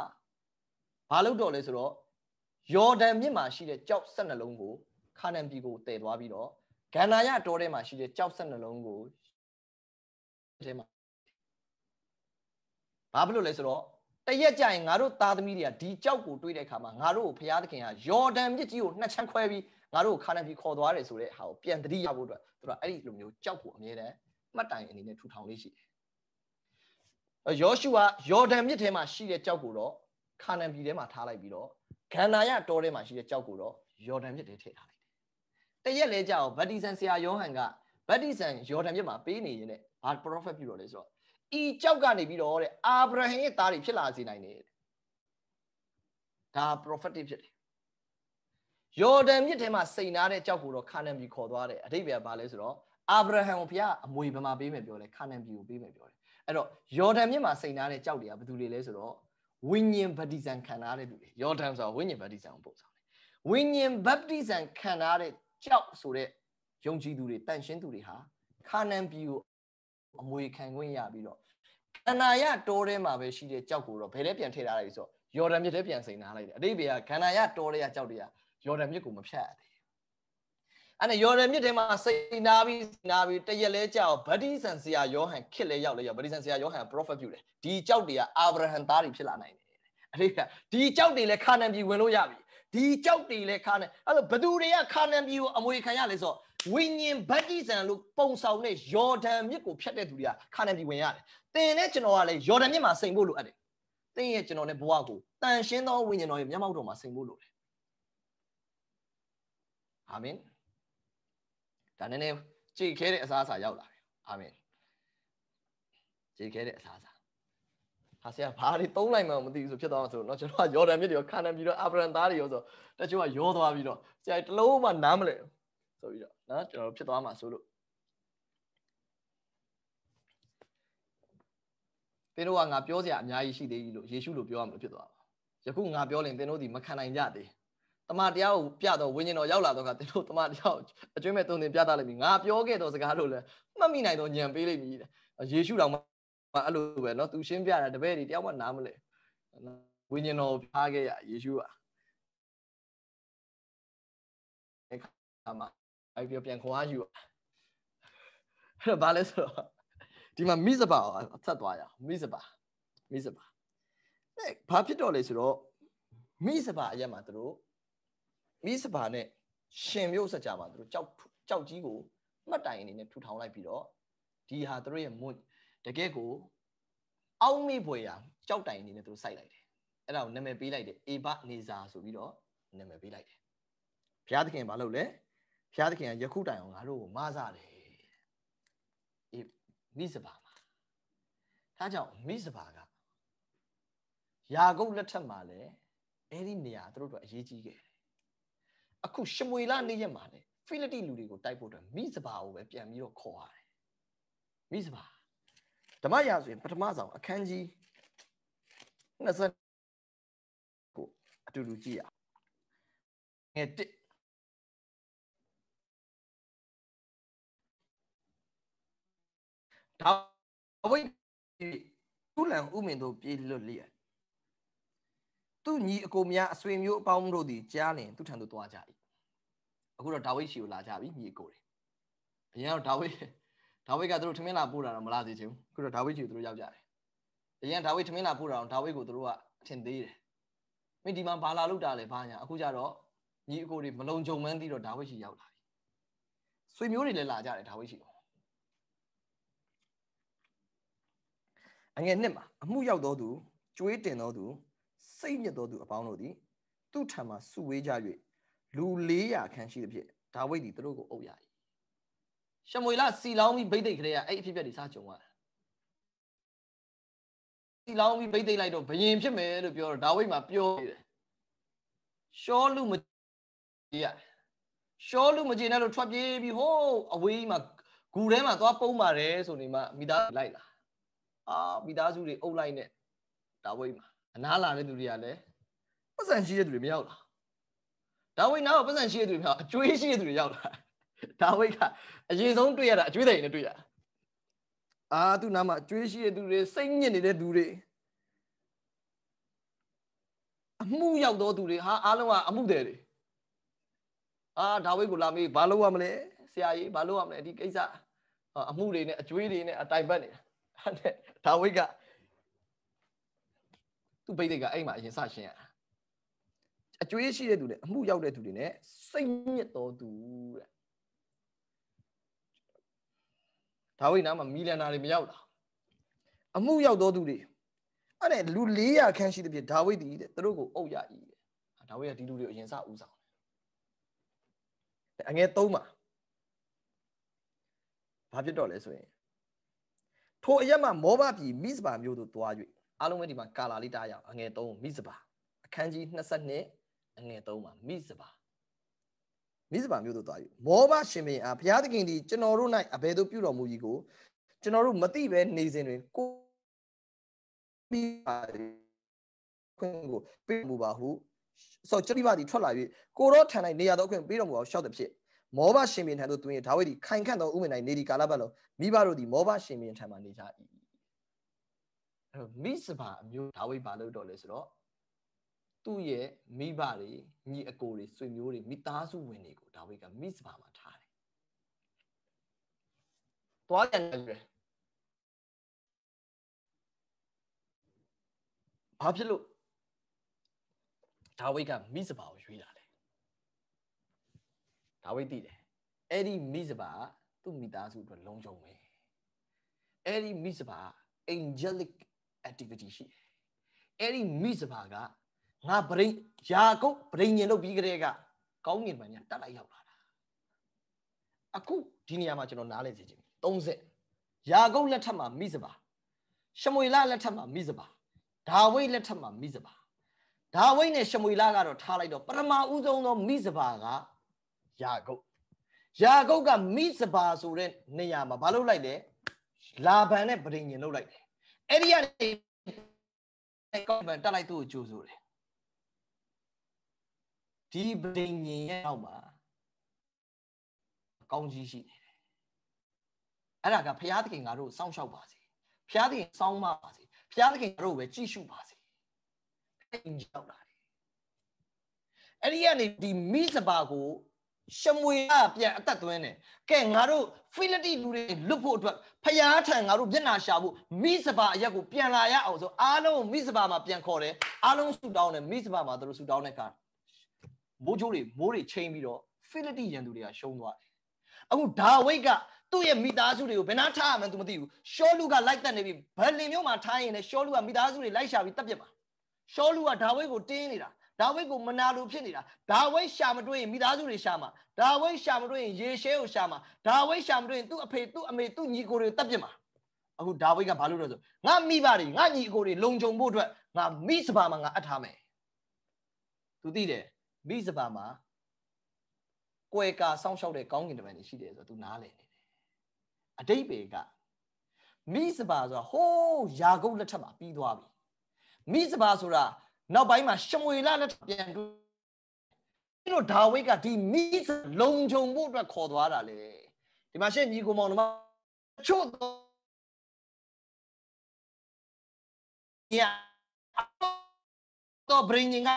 ဘာလုပ်တော့လဲဆိုတော့ယော်ဒန်မြစ်မှာရှိတဲ့ကြောက်ဆက်နှလုံးကိုခါနန်ပြည်ကိုတည်သွားပြီးတော့ဂန္နာယတောထဲမှာရှိတဲ့ကြောက်ဆက်နှလုံးကိုထဲမှာဘာဖြစ်လို့လဲဆိုတော့ တရက်ကြရင်ငါတို့သားသမီးတွေကဒီကြောက်ကိုတွေးတဲ့အခါမှာငါတို့ကိုဘုရားသခင်ကယော်ဒန်မြစ်ကြီးကိုနှစ်ချမ်းခွဲပြီးငါတို့ကိုခါနန်ပြည်ခေါ်သွားတယ်ဆိုတဲ့ဟာကိုပြန်တတိရဖို့အတွက်သူတို့အဲ့ဒီလိုမျိုးကြောက်ကိုအမြဲတမ်းမှတ်တိုင်အနေနဲ့ထူထောင်လေးရှိတယ်ယောရှုကယော်ဒန်မြစ်ထဲမှာရှိတဲ့ကြောက်ကိုတော့ခါနန်ပြည်ထဲမှာထားလိုက်ပြီးတော့ဂန္နာယတောထဲမှာရှိတဲ့ကြောက်ကိုတော့ယော်ဒန်မြစ်ထဲထည့်ထားလိုက်တယ်။တရက်လဲကြောက်ဗတ္တိဇန်ဆရာယောဟန်ကဗတ္တိဇန်ယော်ဒန်မြစ်မှာပေးနေရင်လည်းဘာ prophet ပြုတော့လဲဆိုတော့ ဤကြောက်ကနေပြီးတော့တဲ့အာဗြဟံရဲ့သားတွေဖြစ်လာစေနိုင်တယ်တဲ့။ဒါ prophetic ဖြစ်တယ်။ယော်ဒန်မြစ်ထဲမှာစိန်နာတဲ့ကြောက်ကိုတော့ခါနန်ပြည်ခေါ်သွားတယ်။အတိတ်ပဲဘာလဲဆိုတော့အာဗြဟံကိုဘုရားအမွေဘယ်မှာပေးမယ်ပြောလဲခါနန်ပြည်ကိုပေးမယ်ပြောတယ်အဲ့တော့ယော်ဒန်မြစ်မှာစိန်ထားတဲ့ကြောက်တွေကဘယ်သူတွေလဲဆိုတော့ဝိညာဉ်ဗတ္တိဇံခံထားတဲ့သူတွေယော်ဒန်ဆိုတာဝိညာဉ်ဗတ္တိဇံကိုပို့ဆောင်တယ်ဝိညာဉ်ဗတ္တိဇံခံထားတဲ့ကြောက်ဆိုတဲ့ယုံကြည်သူတွေတန်ရှင်းသူတွေဟာခါနန်ပြည်ကို အမွေခံခွင့်ရပြီးတော့ကန္နာယတောထဲမှာပဲရှိတဲ့ကြောက်ကိုတော့ဘယ်လဲပြန်ထည့်ထားလိုက်ဆိုတော့ယော်ဒန်မြစ်ထဲပြန်စိန်ထားလိုက်တယ်အတိတ်ဘယ်ကကန္နာယတောထဲကကြောက်တွေကယော်ဒန်မြစ်ကိုမဖြတ်ရသေးအဲ့နဲ့ယော်ဒန်မြစ်ထဲမှာစိန်နာပြီးနာပြီးတရက်လဲကြောက်ဗတ္တိဆန်ဆရာယောဟန်ခစ်လဲရောက်လဲရောက်ဗတ္တိဆန်ဆရာယောဟန် prophet ပြုတယ်ဒီကြောက်တွေကအာဗြဟံသားတွေဖြစ်လာနိုင်တယ်အတိတ်ကဒီကြောက်တွေလဲခါနန်ပြည်ဝင်လို့ရပြီဒီကြောက်တွေလဲခါနန်အဲ့လိုဘသူတွေကခါနန်ပြည်ကိုအမွေခံရလဲဆိုတော့ ဝိညာဉ်ဗတ္တိဆန်လို့ပုံဆောင်တဲ့ယော်ဒန်မြစ်ကိုဖြတ်တဲ့သူတွေကခါနန်ပြည်ဝင်ရတယ်တင်နဲ့ကျွန်တော်ကလည်းယော်ဒန်မြစ်မှာစိန်ဖို့လိုအပ်တယ်တင်းရဲ့ကျွန်တော်နဲ့ဘဝကိုတန်ရှင်းသောဝိညာဉ်တော်ရဲ့မျက်မှောက်တော်မှာစိန်ဖို့လိုတယ်အာမင်ဒါနည်းနည်းကြည်ခဲတဲ့အစားအစာရောက်လာတယ်အာမင်ကြည်ခဲတဲ့အစားအစာဟာဆရာဘာတွေသုံးလိုက်မှမသိဘူးဆိုဖြစ်သွားမှာဆိုတော့ကျွန်တော်ကယော်ဒန်မြစ်တွေရောခါနန်ပြီးတော့အာဗြဟံသားတွေရောဆိုတချို့ကရောသွားပြီးတော့ဆရာတလုံးမှနားမလဲ ဆိုပြီးတော့နော်ကျွန်တော်ဖြစ်သွားမှာဆိုလို့သင်တို့ကငါပြောစရာအများကြီးရှိသေးပြီလို့ယေရှုလိုပြောရမလို့ဖြစ်သွားပါယခုငါပြောရင်သင်တို့ဒီမခံနိုင်ကြသေးတမန်တရားကိုပြတော့ဝိညာဉ်တော်ရောက်လာတော့ကသင်တို့တမန်တရားကိုအကျွမ်းမဲ့တုံသင်ပြသလိုက်ပြီငါပြောခဲ့တော့စကားလို့လဲမှတ်မိနိုင်တော့ညံပေးလိုက်ပြီတဲ့ယေရှုတော်မှအဲ့လိုပဲเนาะသူရှင်းပြတာတပည့်တွေတယောက်မှနားမလဲဝိညာဉ်တော်ကိုဖားခဲ့ရယေရှုကအခါမှာ အဲ့ပြောပြန်ခွာယူအဲ့တော့ဘာလဲဆိုတော့ဒီမှာမိစပါဆက်သွားရအောင်မိစပါမိစပါအဲဘာဖြစ်တော့လဲဆိုတော့မိစပါအရက်မှာသူတို့မိစပါနဲ့ရှင်မျိုးစကြမှာသူတို့ကြောက်ကြောက်ကြီးကိုမှတ်တိုင်အနေနဲ့ထူထောင်လိုက်ပြီးတော့ဒီဟာသူတို့ရဲ့မွတကယ်ကိုအောက်မေ့ပွေရာကြောက်တိုင်အနေနဲ့သူတို့စိုက်လိုက်တယ်အဲ့ဒါကိုနာမည်ပေးလိုက်တယ်အေဘနေဇာဆိုပြီးတော့နာမည်ပေးလိုက်တယ်ဘုရားသခင်ဘာလုပ်လဲ ဘုရားသခင်ကယခုတိုင်အောင်ငါတို့ကိုမဆတယ်အေးမိစပါမှာဒါကြောင့်မိစပါကယာကုပ်လက်ထက်မှာလည်းအဲ့ဒီနေရာသူတို့တို့အရေးကြီးခဲ့တယ်အခုရှမွေလနေ့ရက်မှာလည်းဖိလိတိလူတွေကိုတိုက်ဖို့အတွက်မိစပါကိုပဲပြန်ပြီးတော့ခေါ်ရတယ်မိစပါဓမ္မရာဆိုရင်ပထမဆောင်အခန်းကြီး20ကိုအတူတူကြည့်ရငယ်1 ဒါဝိသူလံဥမင်တို့ပြေးလွတ်လျက်သူညီအကိုများအဆွေမျိုးအပေါင်းတို့သည်ကြားလင်သူထံသို့သွားကြ၏အခုတော့ဒါဝိဒ်ရှိကိုလာကြပြီညီအကိုတွေအရင်ကတော့ဒါဝိဒ်ဒါဝိဒ်ကသူတို့ထမင်းလာပို့တာတော့မလာသေးချင်ဘူးအခုတော့ဒါဝိဒ်ရှိကိုသူတို့ရောက်ကြတယ်အရင်ဒါဝိဒ်ထမင်းလာပို့တာတော့ဒါဝိဒ်ကိုသူတို့ကအထင်သေးတယ်မင်းဒီမှာဘာလာလုပ်တာလဲဘာညာအခုကျတော့ညီအကိုတွေမလုံခြုံမှန်းသိတော့ဒါဝိဒ်ရှိရောက်လာပြီဆွေမျိုးတွေလည်းလာကြတယ်ဒါဝိဒ်ရှိကို အငယ်နှစ်မှာအမှုရောက်သောသူကျွေးတင်သောသူစိတ်ညစ်သောသူအပေါင်းတို့သည်သူ့ထံမှစုဝေးကြ၍လူ400ခန်းရှိသဖြင့်ဒါဝိဒ်သည်သူတို့ကိုအုပ်ရ၏ရှမွေလစီလောင်းပြီးဗိတ်သိက်ကလေးကအဲ့အဖြစ်ပြက်တွေစားကြုံရတယ်စီလောင်းပြီးဗိတ်သိက်လိုက်တော့ဘယင်ဖြစ်မယ်လို့ပြောတော့ဒါဝိဒ်မှာပြောနေတယ်ရှောလူမကြီးရရှောလူမကြီးနဲ့လို့ထွက်ပြေးပြီးဟိုးအဝေးမှာဂူထဲမှာသွားပုံးပါတယ်ဆိုနေမှမိသားလိုက်လာ အာမိသားစုတွေအုပ်လိုက်နဲ့ဒါဝိဒ်မှာအနားလာတဲ့သူတွေကလည်းပတ်စံရှိတဲ့သူတွေမရောက်လာဒါဝိဒ်နားကပတ်စံရှိတဲ့သူတွေမရောက်အကျွေးရှိတဲ့သူတွေရောက်လာဒါဝိဒ်ကအရင်ဆုံးတွေ့ရတာအကျွေးတိုင်နဲ့တွေ့ရအာသူ့နားမှာအကျွေးရှိတဲ့သူတွေစိတ်ညစ်နေတဲ့သူတွေအမှုရောက်သောသူတွေဟာအားလုံးကအမှုတယ်တွေအာဒါဝိဒ်ကိုလာမေးဘာလုပ်ရမလဲဆရာကြီးဘာလုပ်ရမလဲဒီကိစ္စအမှုတွေနဲ့အကျွေးတွေနဲ့အတိုင်ပတ်နေတာ အဲ့ဒါဝိဒ်ကသူ့ဘိသိက်ကအဲ့မှာအရင်စရှင်းရတာအကျွေးရှိတဲ့သူနဲ့အမှုရောက်တဲ့သူတွေနဲ့စိတ်ညစ်တော်သူတဲ့ဒါဝိဒ်နားမှာမီလန်နာတွေမရောက်တာအမှုရောက်တော်သူတွေအဲ့ဒါလူ400ခန်းရှိတဲ့ပြဒါဝိဒ်ဒီတဲ့သူတို့ကိုအုပ်ရ၏တဲ့ဒါဝိဒ်ကဒီလူတွေကိုအရင်စဦးဆောင်တယ်အငယ်3မှာဘာဖြစ်တော့လဲဆိုရင် ထိုအရက်မှာမောဘပြည်မိစပါမျိုးတို့တွား၍အားလုံးပဲဒီမှာကာလာလေးတားရအောင်အငယ်3မိစပါအခန်းကြီး22အငယ်3မှာမိစပါမိစပါမျိုးတို့တွား၍မောဘရှင်မင်းအားဘုရားသခင်ဒီကျွန်တော်တို့၌အဘယ်သို့ပြုတော်မူကြီးကိုကျွန်တော်တို့မသိပဲနေစဉ်တွင်ကိုမိပါခွင့်ကိုပေးမူပါဟုဆိုကျွန်တော်ဒီထွက်လာ၍ကိုရောထန်၌နေရာတော့ခွင့်ပေးတော်မူအောင်ရှောက်တဲ့ဖြစ် မောဘရှင်ဘင်ထံသို့တွင်ဒါဝိဒ်သည်ခိုင်ခန့်သောဥမင်၌နေဒီကာလပတ်လုံးမိဘတို့သည်မောဘရှင်ဘင်ထံမှနေကြ၏အဲ့တော့မိစပါအမျိုးဒါဝိဒ်ဘာလို့တော့လဲဆိုတော့သူ့ရဲ့မိဘတွေညီအကိုတွေဆွေမျိုးတွေမိသားစုဝင်တွေကိုဒါဝိဒ်ကမိစပါမှာထားတယ်။သွားပြန်တယ်ဘာဖြစ်လို့ဒါဝိဒ်ကမိစပါကိုရွေးလာလဲ ဒါဝိဒ်သိတယ်အဲ့ဒီမိစပါသူ့မိသားစုအတွက်လုံခြုံပဲအဲ့ဒီမိစပါ angelic activity ရှိတယ်အဲ့ဒီမိစပါကငါဗရိယာကုတ်ဗရိညင်လုပ်ပြီးကြတဲ့ကကောင်းငင်မှန်ညာတက်လိုက်ရောက်လာတာအခုဒီနေရာမှာကျွန်တော်နားလည်စီခြင်း30ယာကုတ်လက်ထက်မှာမိစပါရှမွေလလက်ထက်မှာမိစပါဒါဝိဒ်လက်ထက်မှာမိစပါဒါဝိဒ်နဲ့ရှမွေလကတော့ထားလိုက်တော့ပထမဦးဆုံးသောမိစပါက ယာကုပ်ယာကုပ်ကမိစပါဆိုတဲ့နေရာမှာဘာလုပ်လိုက်လဲလာဗန်နဲ့ဗဒိညင်လုပ်လိုက်တယ်အဲ့ဒီကနေကောက်ဗန်တက်လိုက်သူ့ကိုကြိုးဆိုတယ်ဒီဗဒိညင်ရဲ့အောက်မှာကောင်းကြီးရှိနေတယ်အဲ့ဒါကဘုရားသခင်ငါတို့စောင့်ရှောက်ပါစေဘုရားသခင်စောင့်မပါစေဘုရားသခင်တို့ပဲကြည့်ရှုပါစေအဲ့ဒီရောက်လာတယ်အဲ့ဒီကနေဒီမိစပါကို ရှမွေကပြန်အသက်သွင်းတယ်ကဲငါတို့ဖိလတိလူတွေလွတ်ဖို့အတွက်ဖျားထံငါတို့မျက်နာရှာဖို့မိစပါအရက်ကိုပြန်လာရအောင်ဆိုအားလုံးမိစပါမှာပြန်ခေါ်တယ်အားလုံးဆူတောင်းတယ်မိစပါမှာသူတို့ဆူတောင်းတဲ့အခါမိုးချိုးတွေမိုးတွေချိန်ပြီးတော့ဖိလတိရန်သူတွေကရှုံးသွားတယ်အခုဒါဝိတ်ကသူ့ရဲ့မိသားစုတွေကိုဘယ်နှထားရမှန်း तू မသိဘူးရှောလူကလိုက်တက်နေပြီဘယ်လင်မျိုးမှာထားရင်လည်းရှောလူကမိသားစုတွေလိုက်ရှာပြီးတက်ပြစ်မှာရှောလူကဒါဝိတ်ကိုတင်းနေတာ ဒါဝိတ်ကိုမနာလိုဖြစ်နေတာဒါဝိတ်ရှာမတွေ့ရင်မိသားစုတွေရှာမှာဒါဝိတ်ရှာမတွေ့ရင်ရေရှဲကိုရှာမှာဒါဝိတ်ရှာမတွေ့ရင်သူ့အဖေသူ့အမေသူ့ညီကိုတွေတက်ပြစ်မှာအခုဒါဝိတ်ကဘာလို့လဲဆိုငါမိဘတွေငါညီအကိုတွေလုံခြုံဖို့အတွက်ငါမိစပါမှာငါအပ်ထားမယ်သူသိတယ်မိစပါမှာကွယ်ကာစောင့်ရှောက်တဲ့ကောင်းကင်တမန်တွေရှိတယ်ဆိုတော့ तू နားလည်နေတယ်အတိတ်ပေကမိစပါဆိုတာဟိုးယာကုတ်လက်ထက်မှာပြီးသွားပြီမိစပါဆိုတာ နောက်ပိုင်းမှာရှမွေလလက်ထက်ပြန်တွေ့ဒီလိုဒါဝိတ်ကဒီမိစလုံခြုံဖို့အတွက်ခေါ်သွားတာလေဒီမှာရှင့်ညီကိုမောင်တို့ချို့ညာတော့ bringing က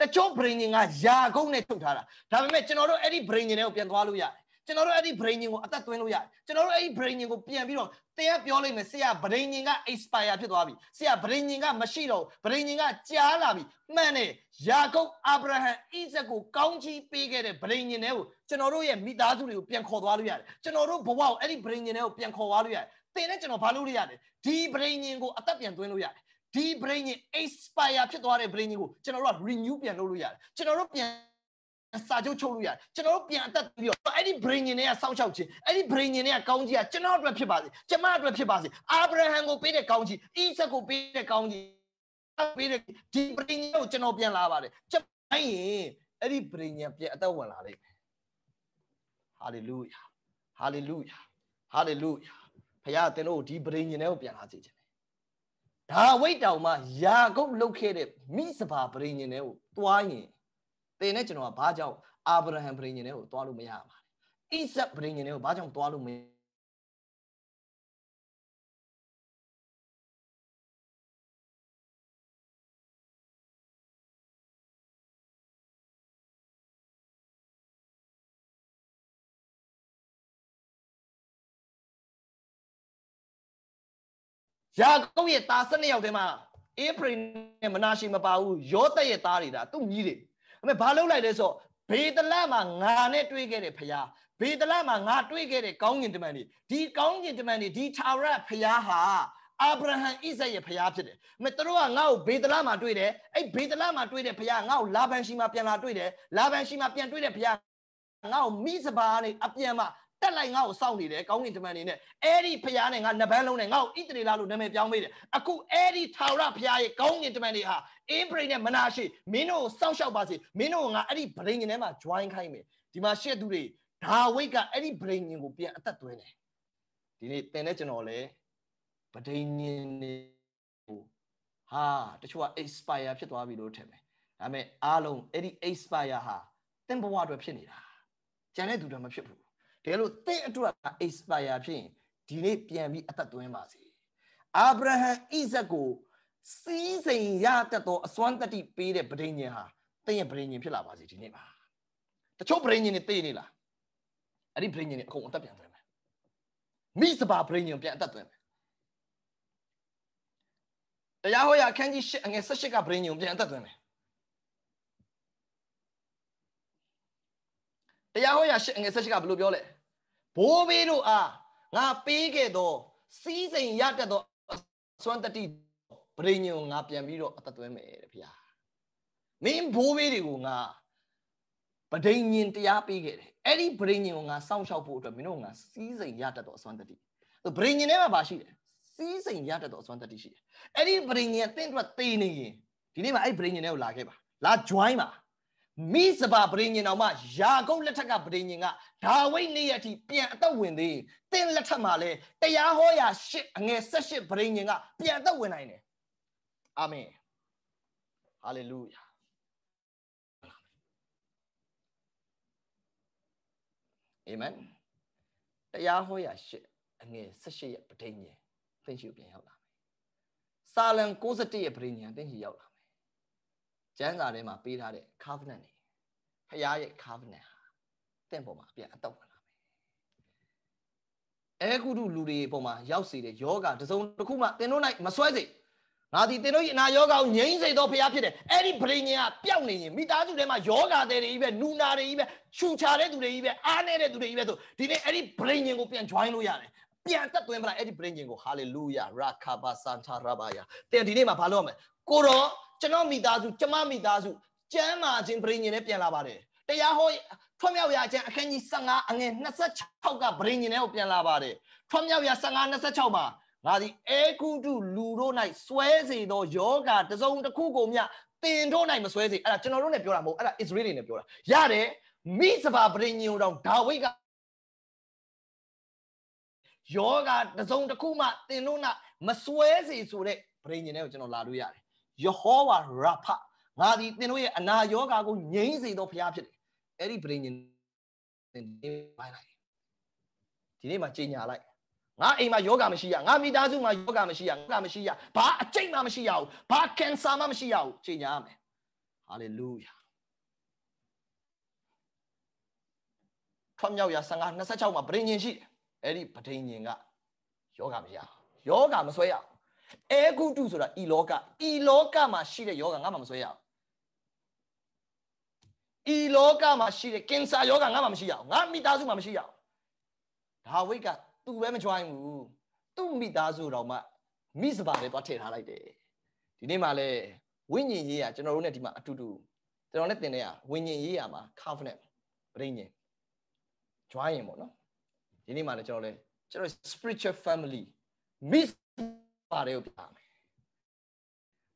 တချို့ bringing ကယာကုန်းနဲ့ထုတ်ထားတာဒါပေမဲ့ကျွန်တော်တို့အဲ့ဒီ bringing တွေကိုပြန်သွားလို့ရတယ် ကျွန်တော်တို့အဲ့ဒီ braining ကိုအသက်သွင်းလို့ရတယ်ကျွန်တော်တို့အဲ့ဒီ braining ကိုပြန်ပြီးတော့တရားပြောလိုက်မယ်ဆရာ braining က expire ဖြစ်သွားပြီဆရာ braining ကမရှိတော့ braining ကကြားလာပြီမှန်တယ်ယာကုပ်အာဗြဟံဣဇက်ကိုကောင်းချီးပေးခဲ့တဲ့ braining တွေကိုကျွန်တော်တို့ရဲ့မိသားစုတွေကိုပြန်ခေါ်သွားလို့ရတယ်ကျွန်တော်တို့ဘဝကိုအဲ့ဒီ braining တွေကိုပြန်ခေါ်သွားလို့ရတယ်သင်နဲ့ကျွန်တော်ဘာလုပ်လို့ရတယ်ဒီ braining ကိုအသက်ပြန်သွင်းလို့ရတယ်ဒီ braining expire ဖြစ်သွားတဲ့ braining ကိုကျွန်တော်တို့က renew ပြန်လုပ်လို့ရတယ်ကျွန်တော်တို့ပြန် စာချုပ်ချုပ်လို့ရတယ်ကျွန်တော်တို့ပြန်အသက်ပြီးတော့အဲ့ဒီ brain တွေကစောင့်ရှောက်ခြင်းအဲ့ဒီ brain တွေကကောင်းကြီးကကျွန်တော်အတွက်ဖြစ်ပါစေကျမအတွက်ဖြစ်ပါစေအာဗြဟံကိုပေးတဲ့ကောင်းကြီးဣဇက်ကိုပေးတဲ့ကောင်းကြီးပေးတဲ့ဒီ brain ကိုကျွန်တော်ပြန်လာပါတယ်ကျမရင်အဲ့ဒီ brain ပြန်အသက်ဝင်လာလိမ့်မယ်ဟာလေလုယာဟာလေလုယာဟာလေလုယာဖခင်သင်တို့ဒီ brain တွေကိုပြန်လာစေခြင်းဒါဝိတ်တောင်မှယာကုပ်လုတ်ခဲ့တဲ့မိစပါ brain တွေကိုတွားရင် တင်နဲ့ကျွန်တော်ကဘာကြောင့်အာဗြဟံဗြိဉ္ဉ်တွေကိုသွားလို့မရမှာလဲဣဇက်ဗြိဉ္ဉ်တွေကိုဘာကြောင့်သွားလို့မယာကုပ်ရဲ့သား၁၂ယောက်တည်းမှာအေဖရိနဲ့မနာရှိမပါဘူးယောသက်ရဲ့သားတွေဒါသူ့မြည်တွေ အမေဘာလုပ်လိုက်လဲဆိုဘေဒလမှာငါနဲ့တွေ့ခဲ့တဲ့ဖရားဘေဒလမှာငါတွေ့ခဲ့တဲ့ကောင်းကင်တမန်တွေဒီကောင်းကင်တမန်တွေဒီထာဝရဖရားဟာအာဗြဟံဣဇက်ရဲ့ဖရားဖြစ်တယ်။မင်းတို့ကငါ့ကိုဘေဒလမှာတွေ့တယ်။အဲ့ဘေဒလမှာတွေ့တဲ့ဖရားငါ့ကိုလာဗန်ရှိမှာပြန်လာတွေ့တယ်။လာဗန်ရှိမှာပြန်တွေ့တဲ့ဖရားငါ့ကိုမိစပါနဲ့အပြန်မှာ တက်လိုက်ငါ့ကိုစောင့်နေတယ်ကောင်းကင်တမန်နေနဲ့အဲ့ဒီဖရားနဲ့ငါနှစ်ပန်းလုံးနဲ့ငါ့ကိုဣတရီလာလို့နာမည်ပြောင်းပေးတယ်အခုအဲ့ဒီထာဝရဖရားရဲ့ကောင်းကင်တမန်တွေဟာအင်းပရိနဲ့မနာရှိမင်းတို့ကိုစောင့်ရှောက်ပါစေမင်းတို့ကငါအဲ့ဒီဗရိန်ထဲမှာ join ခိုင်းမယ်ဒီမှာရှက်သူတွေဒါဝိတ်ကအဲ့ဒီဗရိန်ကိုပြန်အသက်သွင်းတယ်ဒီနေ့သင်တဲ့ကျွန်တော်လည်းဗဒိန်ညင်နေဟိုဟာတချို့က expire ဖြစ်သွားပြီလို့ထင်မယ်ဒါပေမဲ့အားလုံးအဲ့ဒီ expire ဟာသင်ဘဝအတွက်ဖြစ်နေတာကျန်တဲ့သူတွေမဖြစ်ဘူး တကယ်လို့သင်အတွက် expire ဖြစ်ရင်ဒီနေ့ပြန်ပြီးအသက်သွင်းပါစေအာဗြဟံဣဇက်ကိုစီးစိမ်ရတတ်သောအစွမ်းတတ္တိပေးတဲ့ဗဒိညာဉ်ဟာသင်ရဲ့ဗဒိညာဉ်ဖြစ်လာပါစေဒီနေ့မှာတချို့ဗဒိညာဉ်တွေသိနေလားအဲ့ဒီဗဒိညာဉ်တွေအကုန်အသက်ပြန်သွင်းမယ်မိစပါဗဒိညာဉ်ပြန်အသက်သွင်းမယ်တရားဟောရာအခန်းကြီး၈အငယ်၁၈ကဗဒိညာဉ်ပြန်အသက်သွင်းမယ် တရားဟောရာ၈အငယ်၁၈ကဘယ်လိုပြောလဲဘိုးဘေးတို့အားငါပေးခဲ့သောစီးစိမ်ရတတ်သောအစွမ်းတတိပရိညုံငါပြန်ပြီးတော့အသက်သွင်းမယ်တဲ့ဗျာမင်းဘိုးဘေးတွေကိုငါပဒိညင်တရားပေးခဲ့တယ်အဲ့ဒီပရိညင်ကိုငါစောင့်ရှောက်ဖို့အတွက်မင်းတို့ငါစီးစိမ်ရတတ်သောအစွမ်းတတိပရိညင်ထဲမှာပါရှိတယ်စီးစိမ်ရတတ်သောအစွမ်းတတိရှိတယ်အဲ့ဒီပရိညင်အသင်အတွက်သေနေရင်ဒီနေ့မှာအဲ့ဒီပရိညင်ထဲကိုလာခဲ့ပါလာ join ပါ မိစပါပရိညင်တော်မှယာကုပ်လက်ထက်ကပရိညင်ကဒါဝိဒ်နေ့ရက်အထိပြန်အသက်ဝင်သေးတင်းလက်ထက်မှာလဲတရားဟောရာရှစ်အငယ်၁၈ပရိညင်ကပြန်အသက်ဝင်နိုင်တယ်အာမင်ဟာလေလုယာအာမင်တရားဟောရာရှစ်အငယ်၁၈ရဲ့ပရိညင်သင်ရှိပြန်ရောက်လာမယ်စာလံ61ရဲ့ပရိညင်သင်ရှိရောက်လာ ကျမ်းစာထဲမှာပေးထားတဲ့ covenant တွေဖခင်ရဲ့ covenant ဟာတင့်ပေါ်မှာအပြန်အတော့ဝင်လာမယ်အဲကုတုလူတွေပေါ်မှာရောက်စေတဲ့ယောဂတစုံတစ်ခုမှသင်တို့၌မဆွဲစေငါဒီသင်တို့ရဲ့အနာယောဂကိုငြိမ်းစေသောဖခင်ဖြစ်တယ်အဲ့ဒီဗြိဉ္ဉ်ကပျောက်နေရင်မိသားစုထဲမှာယောဂတဲ့တွေကြီးပဲနူနာတွေကြီးပဲရှူချတဲ့သူတွေကြီးပဲအားနေတဲ့သူတွေကြီးပဲဆိုဒီနေ့အဲ့ဒီဗြိဉ္ဉ်ကိုပြန် join လို့ရတယ်ပြန်တက်သွင်းပလိုက်အဲ့ဒီဗြိဉ္ဉ်ကို hallelujah ရာခဘာစန်တာရဘာယာတဲ့ဒီနေ့မှာဘာလုပ်ရမလဲကိုရောကျွန်တော်မိသားစုကျမမိသားစုကျမ်းမာခြင်းပရိညင်နဲ့ပြန်လာပါတယ်တရားဟောထွတ်မြောက်ရာကျမ်းအခန်းကြီး15အငယ်26ကပရိညင်နဲ့ကိုပြန်လာပါတယ်ထွတ်မြောက်ရာ15 26မှာငါသည်အေကုတုလူတို့၌စွဲစေသောယောဂတစုံတစ်ခုကိုမြတင်တို့၌မစွဲစေအဲ့ဒါကျွန်တော်တို့နဲ့ပြောတာမဟုတ်အဲ့ဒါအစ္စရေးတွေနဲ့ပြောတာရတယ်မိစပါပရိညင်တော်ဒါဝိဒ်ကယောဂတစုံတစ်ခုမှတင်တို့၌မစွဲစေဆိုတဲ့ပရိညင်နဲ့ကိုကျွန်တော်လာလို့ရတယ် ယဟောဝါရာဖငါဒီသင်တို့ရဲ့အနာယောဂါကိုငြိမ်းစေသောဘုရားဖြစ်တယ်အဲ့ဒီပရိညင်သင်ပိုင်းလိုက်ဒီနေ့မှာကြင်ညာလိုက်ငါအိမ်မှာယောဂမရှိရငါမိသားစုမှာယောဂမရှိရငါမရှိရဘာအကျိတ်မှမရှိရဘူးဘာကင်ဆာမှမရှိရဘူးကြင်ညာရမယ်ဟာလေလုယာထွတ်မြောက်ရ15 26မှာပရိညင်ရှိတယ်အဲ့ဒီပဋိညင်ကယောဂမရယောဂမဆွဲရဘူး အဲဂုတုဆိုတာဤလောကဤလောကမှာရှိတဲ့ယောဂငါမှမဆွဲရအောင်ဤလောကမှာရှိတဲ့ကင်ဆာယောဂငါမှမရှိရအောင်ငါမိသားစုမှာမရှိရအောင်ဒါဝိတ်ကသူ့ပဲမကြွိုင်းဘူးသူ့မိသားစုတော်မှမိစပါပဲသွားထည့်ထားလိုက်တယ်ဒီနေ့မှလဲဝိညာဉ်ရေးရကျွန်တော်တို့ ਨੇ ဒီမှာအတူတူကျွန်တော်နဲ့သင်တဲ့ကဝိညာဉ်ရေးရမှာ covenant ပြိညာဉ် join ရင်ပေါ့နော်ဒီနေ့မှလည်းကျွန်တော်လဲကျွန်တော် spiritual family miss ပါတယ်ကိုပြမယ်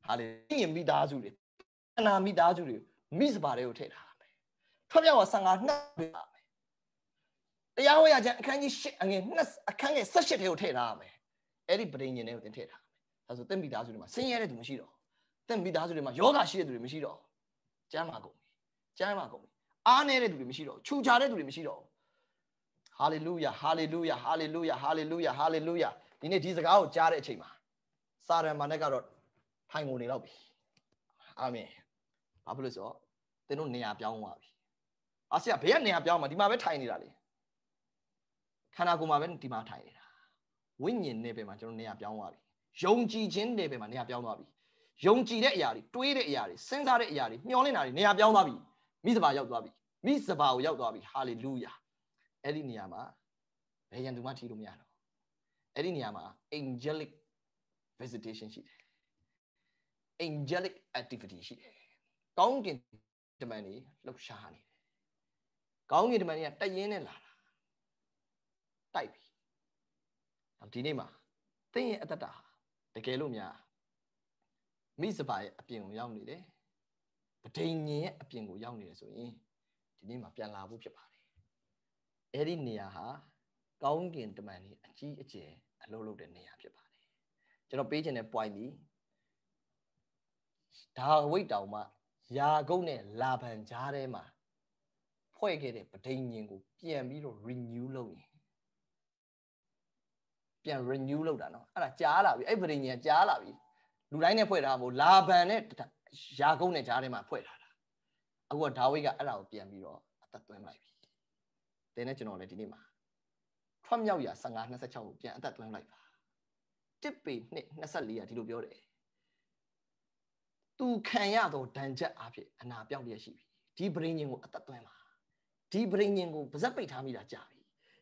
ဟာလေညင်မိသားစုတွေအနာမိသားစုတွေမိစပါတယ်ကိုထည့်ထားမယ်ထွက်ပြောက်15နှစ်ပြပါမယ်တရားဟောရခြင်းအခန်းကြီး8အငယ်2အခန်းငယ်18ထဲကိုထည့်ထားရမယ်အဲ့ဒီပရိညင်တွေကိုသင်ထည့်ထားမယ်ဒါဆိုသင်မိသားစုတွေမှာဆင်းရဲတဲ့သူမရှိတော့သင်မိသားစုတွေမှာယောဂရှိတဲ့သူတွေမရှိတော့ကျမ်းမာကုန်ပြီကျမ်းမာကုန်ပြီအားနေတဲ့သူတွေမရှိတော့ခြူချတဲ့သူတွေမရှိတော့ဟာလေလုယာဟာလေလုယာဟာလေလုယာဟာလေလုယာဟာလေလုယာဒီနေ့ဒီစကားကိုကြားတဲ့အချိန်မှာ စာရန်မာနဲ့ကတော့ထိုင်ကုန်နေတော့ပြီအာမင်ဘာဖြစ်လို့ဆိုတော့သင်တို့နေရာပြောင်းသွားပြီအာဆီယဘေးကနေရာပြောင်းမှာဒီမှာပဲထိုင်နေတာလေခန္ဓာကိုယ်မှာပဲဒီမှာထိုင်နေတာဝိညာဉ်နယ်ပယ်မှာကျွန်တော်နေရာပြောင်းသွားပြီယုံကြည်ခြင်းနယ်ပယ်မှာနေရာပြောင်းသွားပြီယုံကြည်တဲ့အရာတွေတွေးတဲ့အရာတွေစဉ်းစားတဲ့အရာတွေမျှော်လင့်တာတွေနေရာပြောင်းသွားပြီမိစပါရောက်သွားပြီမိစပါကိုရောက်သွားပြီဟာလေလုယာအဲ့ဒီနေရာမှာဘယ်ရန်သူမှထီလို့မရတော့အဲ့ဒီနေရာမှာ angelic visitation ရှိတယ် angelic activity ရှိတယ်ကောင်းကင်တမန်တွေလှုပ်ရှားနေတယ်ကောင်းကင်တမန်တွေကတိုက်ရင်နဲ့လာတာတိုက်ပြီဒီနေ့မှာသင်ရဲ့အတ္တတာတကယ်လို့များမိစပါရဲ့အပြင်ကိုရောက်နေတယ်ပဒိညင်ရဲ့အပြင်ကိုရောက်နေတယ်ဆိုရင်ဒီနေ့မှာပြန်လာဖို့ဖြစ်ပါတယ်အဲ့ဒီနေရာဟာကောင်းကင်တမန်တွေအကြီးအကျယ်အလုပ်လုပ်တဲ့နေရာဖြစ်ပါတယ် ကျွန်တော်ပေးခြင်းတဲ့ point ဒီဒါဝိတ်တောင်မှယာကုတ်နဲ့လာဗန်ကြားထဲမှာဖွဲ့ခဲ့တဲ့ပဋိညာဉ်ကိုပြန်ပြီးတော့ renew လုပ်ရင်ပြန် renew လုပ်တာနော်အဲ့ဒါကြားလာပြီအဲ့ပဋိညာဉ်ကြားလာပြီလူတိုင်းနဲ့ဖွဲ့တာမို့လာဘန်နဲ့ယာကုန်းနဲ့ကြားထဲမှာဖွဲ့ထားတာအခုကဒါဝိဒ်ကအဲ့ဒါကိုပြန်ပြီးတော့အသက်သွင်းလိုက်ပြီတင်းနဲ့ကျွန်တော်လည်းဒီနေ့မှာထွက်မြောက်ရာ15 26ကိုပြန်အသက်သွင်းလိုက်ပါ တစ်ပေနှစ်24ရာဒီလိုပြောတယ်သူခံရသောဒဏ်ချက်အဖြစ်အနာပြောင်းလျက်ရှိပြီဒီပရိညင်ကိုအသက်သွင်းပါဒီပရိညင်ကိုပါဇက်ပိတ်ထားမိတာကြာပြီ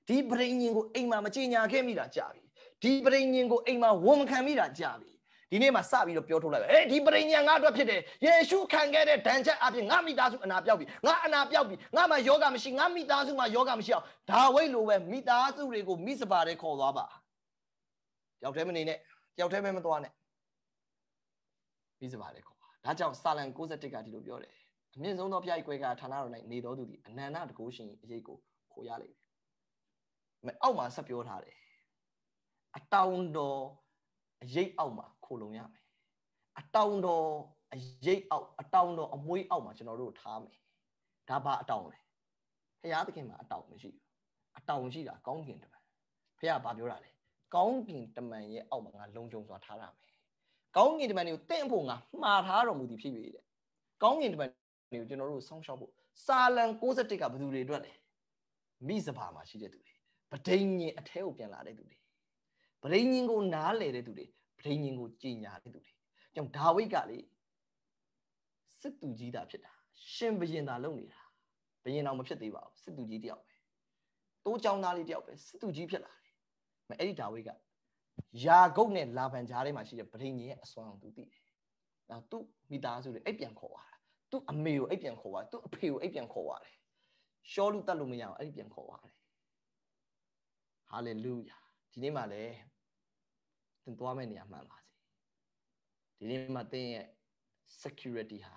ဒီပရိညင်ကိုအိမ်မှာမကြေညာခဲ့မိတာကြာပြီဒီပရိညင်ကိုအိမ်မှာဝန်မခံမိတာကြာပြီဒီနေ့မှာစပြီးတော့ပြောထုတ်လိုက်ပဲအေးဒီပရိညံငါအတွက်ဖြစ်တယ်ယေရှုခံခဲ့တဲ့ဒဏ်ချက်အပြင်ငါမိသားစုအနာပြောက်ပြီငါအနာပြောက်ပြီငါမှာယောဂမရှိငါမိသားစုမှာယောဂမရှိအောင်ဒါဝိတ်လိုပဲမိသားစုတွေကိုမိစပါတဲ့ခေါ်သွားပါ တယောက်တည်းမနေနဲ့တယောက်တည်းပဲမသွားနဲ့မိစပါတဲ့ခေါ်ပါဒါကြောင့်စာလံ61ကဒီလိုပြောတယ်အမြင့်ဆုံးသောဖျားကြီးကွဲကဌာနတော်၌နေတော်သူသည်အနန္တတကုရှင်အရေးကိုခိုရလိမ့်မယ်အောက်မှာဆက်ပြောထားတယ်အတောင်တော်အရေးအောက်မှာခိုလုံရမယ်အတောင်တော်အရေးအောက်အတောင်တော်အမွေးအောက်မှာကျွန်တော်တို့ထားမယ်ဒါဘာအတောင်လဲဖရာသခင်မှာအတောင်မရှိဘူးအတောင်ရှိတာကောင်းကင်တမန်ဖရာဘာပြောတာလဲ ကောင်းကင်တမန်ရဲ့အောက်မှာငါလုံခြုံစွာထားရမယ်ကောင်းကင်တမန်တွေကိုတင့်ဖို့ငါမှားထားတော်မူသည်ဖြစ်၍တဲ့ကောင်းကင်တမန်တွေကိုကျွန်တော်တို့ဆောင်းရှောက်ဖို့စာလံ61ကဘယ်သူတွေအတွက်လဲမိစဘာမှာရှိတဲ့သူတွေပဒိန်ညင်အထဲကိုပြန်လာတဲ့သူတွေပဒိန်ညင်ကိုနားလေတဲ့သူတွေပဒိန်ညင်ကိုကြည်ညာတဲ့သူတွေကြောင့်ဒါဝိဒ်ကလေစစ်သူကြီးတာဖြစ်တာရှင်ဘရင်သာလုပ်နေတာဘရင်တော်မဖြစ်သေးပါဘူးစစ်သူကြီးတယောက်ပဲတိုးချောင်းသားလေးတယောက်ပဲစစ်သူကြီးဖြစ်လာတယ်မ အဲ့ဒီဒါဝိဒ်ကယာဂုတ်နဲ့လာဗန်ကြားထဲမှာရှိတဲ့ပဒိန်ညင်ရဲ့အစွမ်းအောင်သူသိတယ်နောက်သူ့မိသားစုတွေအိပ်ပြန်ခေါ်သွားတာသူ့အမေကိုအိပ်ပြန်ခေါ်သွားသူ့အဖေကိုအိပ်ပြန်ခေါ်သွားတယ်ရှောလူတတ်လို့မရအောင်အဲ့ဒီပြန်ခေါ်သွားတယ်ဟာလေလုယာဒီနေ့မှလည်းသင်သွားမယ့်နေရာမှန်ပါစေဒီနေ့မှသင်ရဲ့ security ဟာ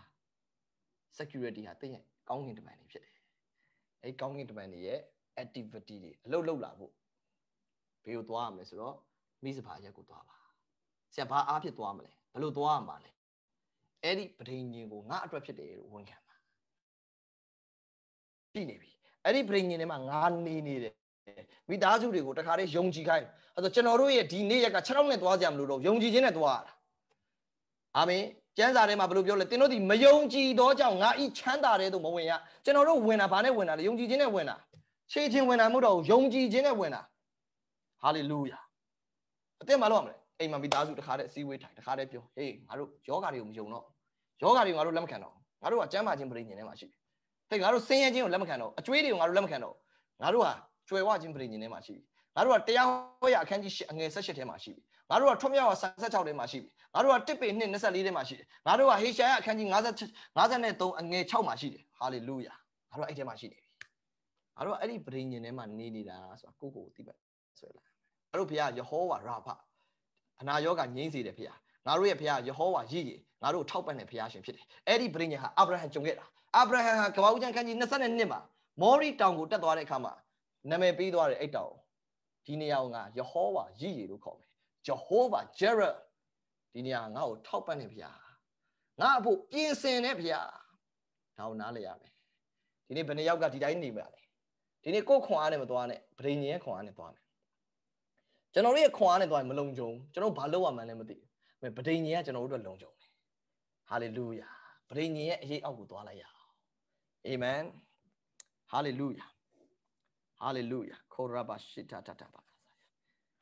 security ဟာသင်ရဲ့ကောင်းကင်တမန်တွေဖြစ်တယ်အဲကောင်းကင်တမန်တွေရဲ့ activity တွေအလုပ်လုပ်လာဖို့ ဘယ်ကိုသွားရမလဲဆိုတော့မိစဘာရက်ကိုသွားပါဆရာဘာအားဖြစ်သွားမလဲဘယ်လိုသွားရမှာလဲအဲ့ဒီပဋိညာဉ်ကိုငါအတွက်ဖြစ်တယ်လို့ဝန်ခံပါပြီနေပြီအဲ့ဒီပဋိညာဉ်ထဲမှာငါနေနေတယ်မိသားစုတွေကိုတခါတည်းယုံကြည်ခိုင်းအဲ့တော့ကျွန်တော်တို့ရဲ့ဒီနေ့ရက်က6လောက်နဲ့သွားကြမလို့တော့ယုံကြည်ခြင်းနဲ့သွားရတာအာမင်ကျမ်းစာထဲမှာဘယ်လိုပြောလဲသင်တို့ဒီမယုံကြည်သောကြောင့်ငါဤချမ်းသာတဲ့သို့မဝင်ရကျွန်တော်တို့ဝင်တာဘာနဲ့ဝင်တာလဲယုံကြည်ခြင်းနဲ့ဝင်တာခြေချင်းဝင်တာမဟုတ်တော့ဘူးယုံကြည်ခြင်းနဲ့ဝင်တာ ဟာလေလုယာအသင်မလုပ်ရမလဲအိမ်မှာမိသားစုတခါတည်းအစည်းအဝေးထိုင်တခါတည်းပြောဟေးငါတို့ယောဂါတွေကိုမယုံတော့ယောဂါတွေကိုငါတို့လက်မခံတော့ငါတို့ကကျမ်းမာခြင်းပြိညာဉ်ထဲမှာရှိတယ်ဟေးငါတို့ဆင်းရဲခြင်းကိုလက်မခံတော့အကျွေးတွေကိုငါတို့လက်မခံတော့ငါတို့ဟာကျွယ်ဝခြင်းပြိညာဉ်ထဲမှာရှိပြီငါတို့ကတရားဟောရအခန်းကြီးအငယ်၁၈ထဲမှာရှိပြီငါတို့ကထွတ်မြောက်56ထဲမှာရှိပြီငါတို့ကတစ်ပေ2 24ထဲမှာရှိတယ်ငါတို့ကဟေရှာယအခန်းကြီး50 53အငယ်6မှာရှိတယ်ဟာလေလုယာငါတို့အဲ့ထဲမှာရှိနေပြီငါတို့ကအဲ့ဒီပြိညာဉ်ထဲမှာနေနေတာဆိုတာကိုကိုကိုသိပတ် ဆွဲလာငါတို့ဘုရားယေဟောဝါရာဖအနာယောဂငြိမ့်စေတယ်ဘုရားငါတို့ရဲ့ဘုရားယေဟောဝါရည်ရည်ငါတို့ထောက်ပံ့တဲ့ဘုရားရှင်ဖြစ်တယ်အဲ့ဒီပြိညာဉ်ဟာအာဗြဟံကြုံခဲ့တာအာဗြဟံဟာကပ္ပဦးကျမ်းခန်းကြီး22မှာမောရီတောင်ကိုတက်သွားတဲ့အခါမှာနာမည်ပေးသွားတဲ့အဲ့တောင်ဒီနေရာကယေဟောဝါရည်ရည်လို့ခေါ်မယ်ဂျဟောဝါဂျရဒီနေရာငါ့ကိုထောက်ပံ့နေဗျာငါအဖို့ပြင်ဆင်နေဗျာဒါကိုနားလည်ရမယ်ဒီနေ့ဘယ်နှယောက်ကဒီတိုင်းနေမှာလဲဒီနေ့ကိုယ်ခွန်အားနဲ့မသွားနဲ့ဗဒိညင်ရဲ့ခွန်အားနဲ့သွားမယ် ကျွန်တော်တို့ရဲ့ခွန်အားနဲ့သွားရင်မလုံခြုံကျွန်တော်ဘာလုပ်ရမှန်းလည်းမသိဘူးဗဒိညင်ကကျွန်တော်တို့အတွက်လုံခြုံတယ်ဟာလေလုယာဗဒိညင်ရဲ့အရေးအောက်ကိုသွားလိုက်ရအောင်အာမင်ဟာလေလုယာဟာလေလုယာခေါ်ရပါရှိတာတတပါ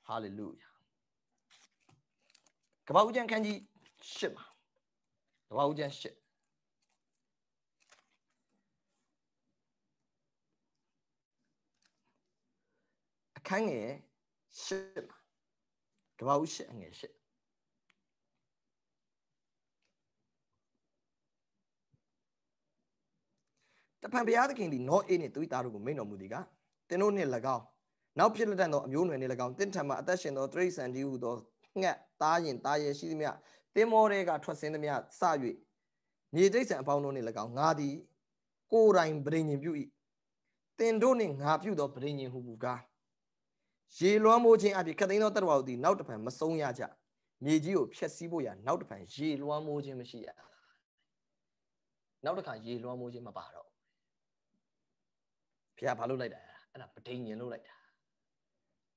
ဟာလေလုယာကပ္ပဦးကျမ်းခန်းကြီး၈မှာကပ္ပဦးကျမ်း၈အခန်းငယ် ၈မှာကပ္ပဦး၈အငယ်၈တဖန်ဘုရားသခင်သည်နောအေးနှင့်သူ၏သားတို့ကိုမိန့်တော်မူသည်ကသင်တို့နှင့်၎င်းနောက်ဖြစ်လက်တန်သောအမျိုးအနွယ်နှင့်၎င်းတင့်ထံမှအသက်ရှင်သောတိရစ္ဆာန်တည်းဟူသောငှက်သားရင်သားရဲရှိသမျှတင်းမောတွေကထွက်ဆင်းသမျှစ၍မြေတိရစ္ဆာန်အပေါင်းတို့နှင့်၎င်းငါသည်ကိုယ်တိုင်ဗြိဉ္ဉ်ပြု၏တင်တို့နှင့်ငါပြုသောဗြိဉ္ဉ်ဟုမူကား ရေလွှမ်းမိုးခြင်းအပြင်ခတ်သိမ်းသောတတ္တဝါတို့သည်နောက်တစ်ဖန်မဆုံးရကြမြေကြီးကိုဖျက်ဆီးဖို့ရနောက်တစ်ဖန်ရေလွှမ်းမိုးခြင်းမရှိရနောက်တစ်ခါရေလွှမ်းမိုးခြင်းမပါတော့ဖះဘာလို့လိုက်တာအဲ့ဒါပဒိညင်လို့လိုက်တာ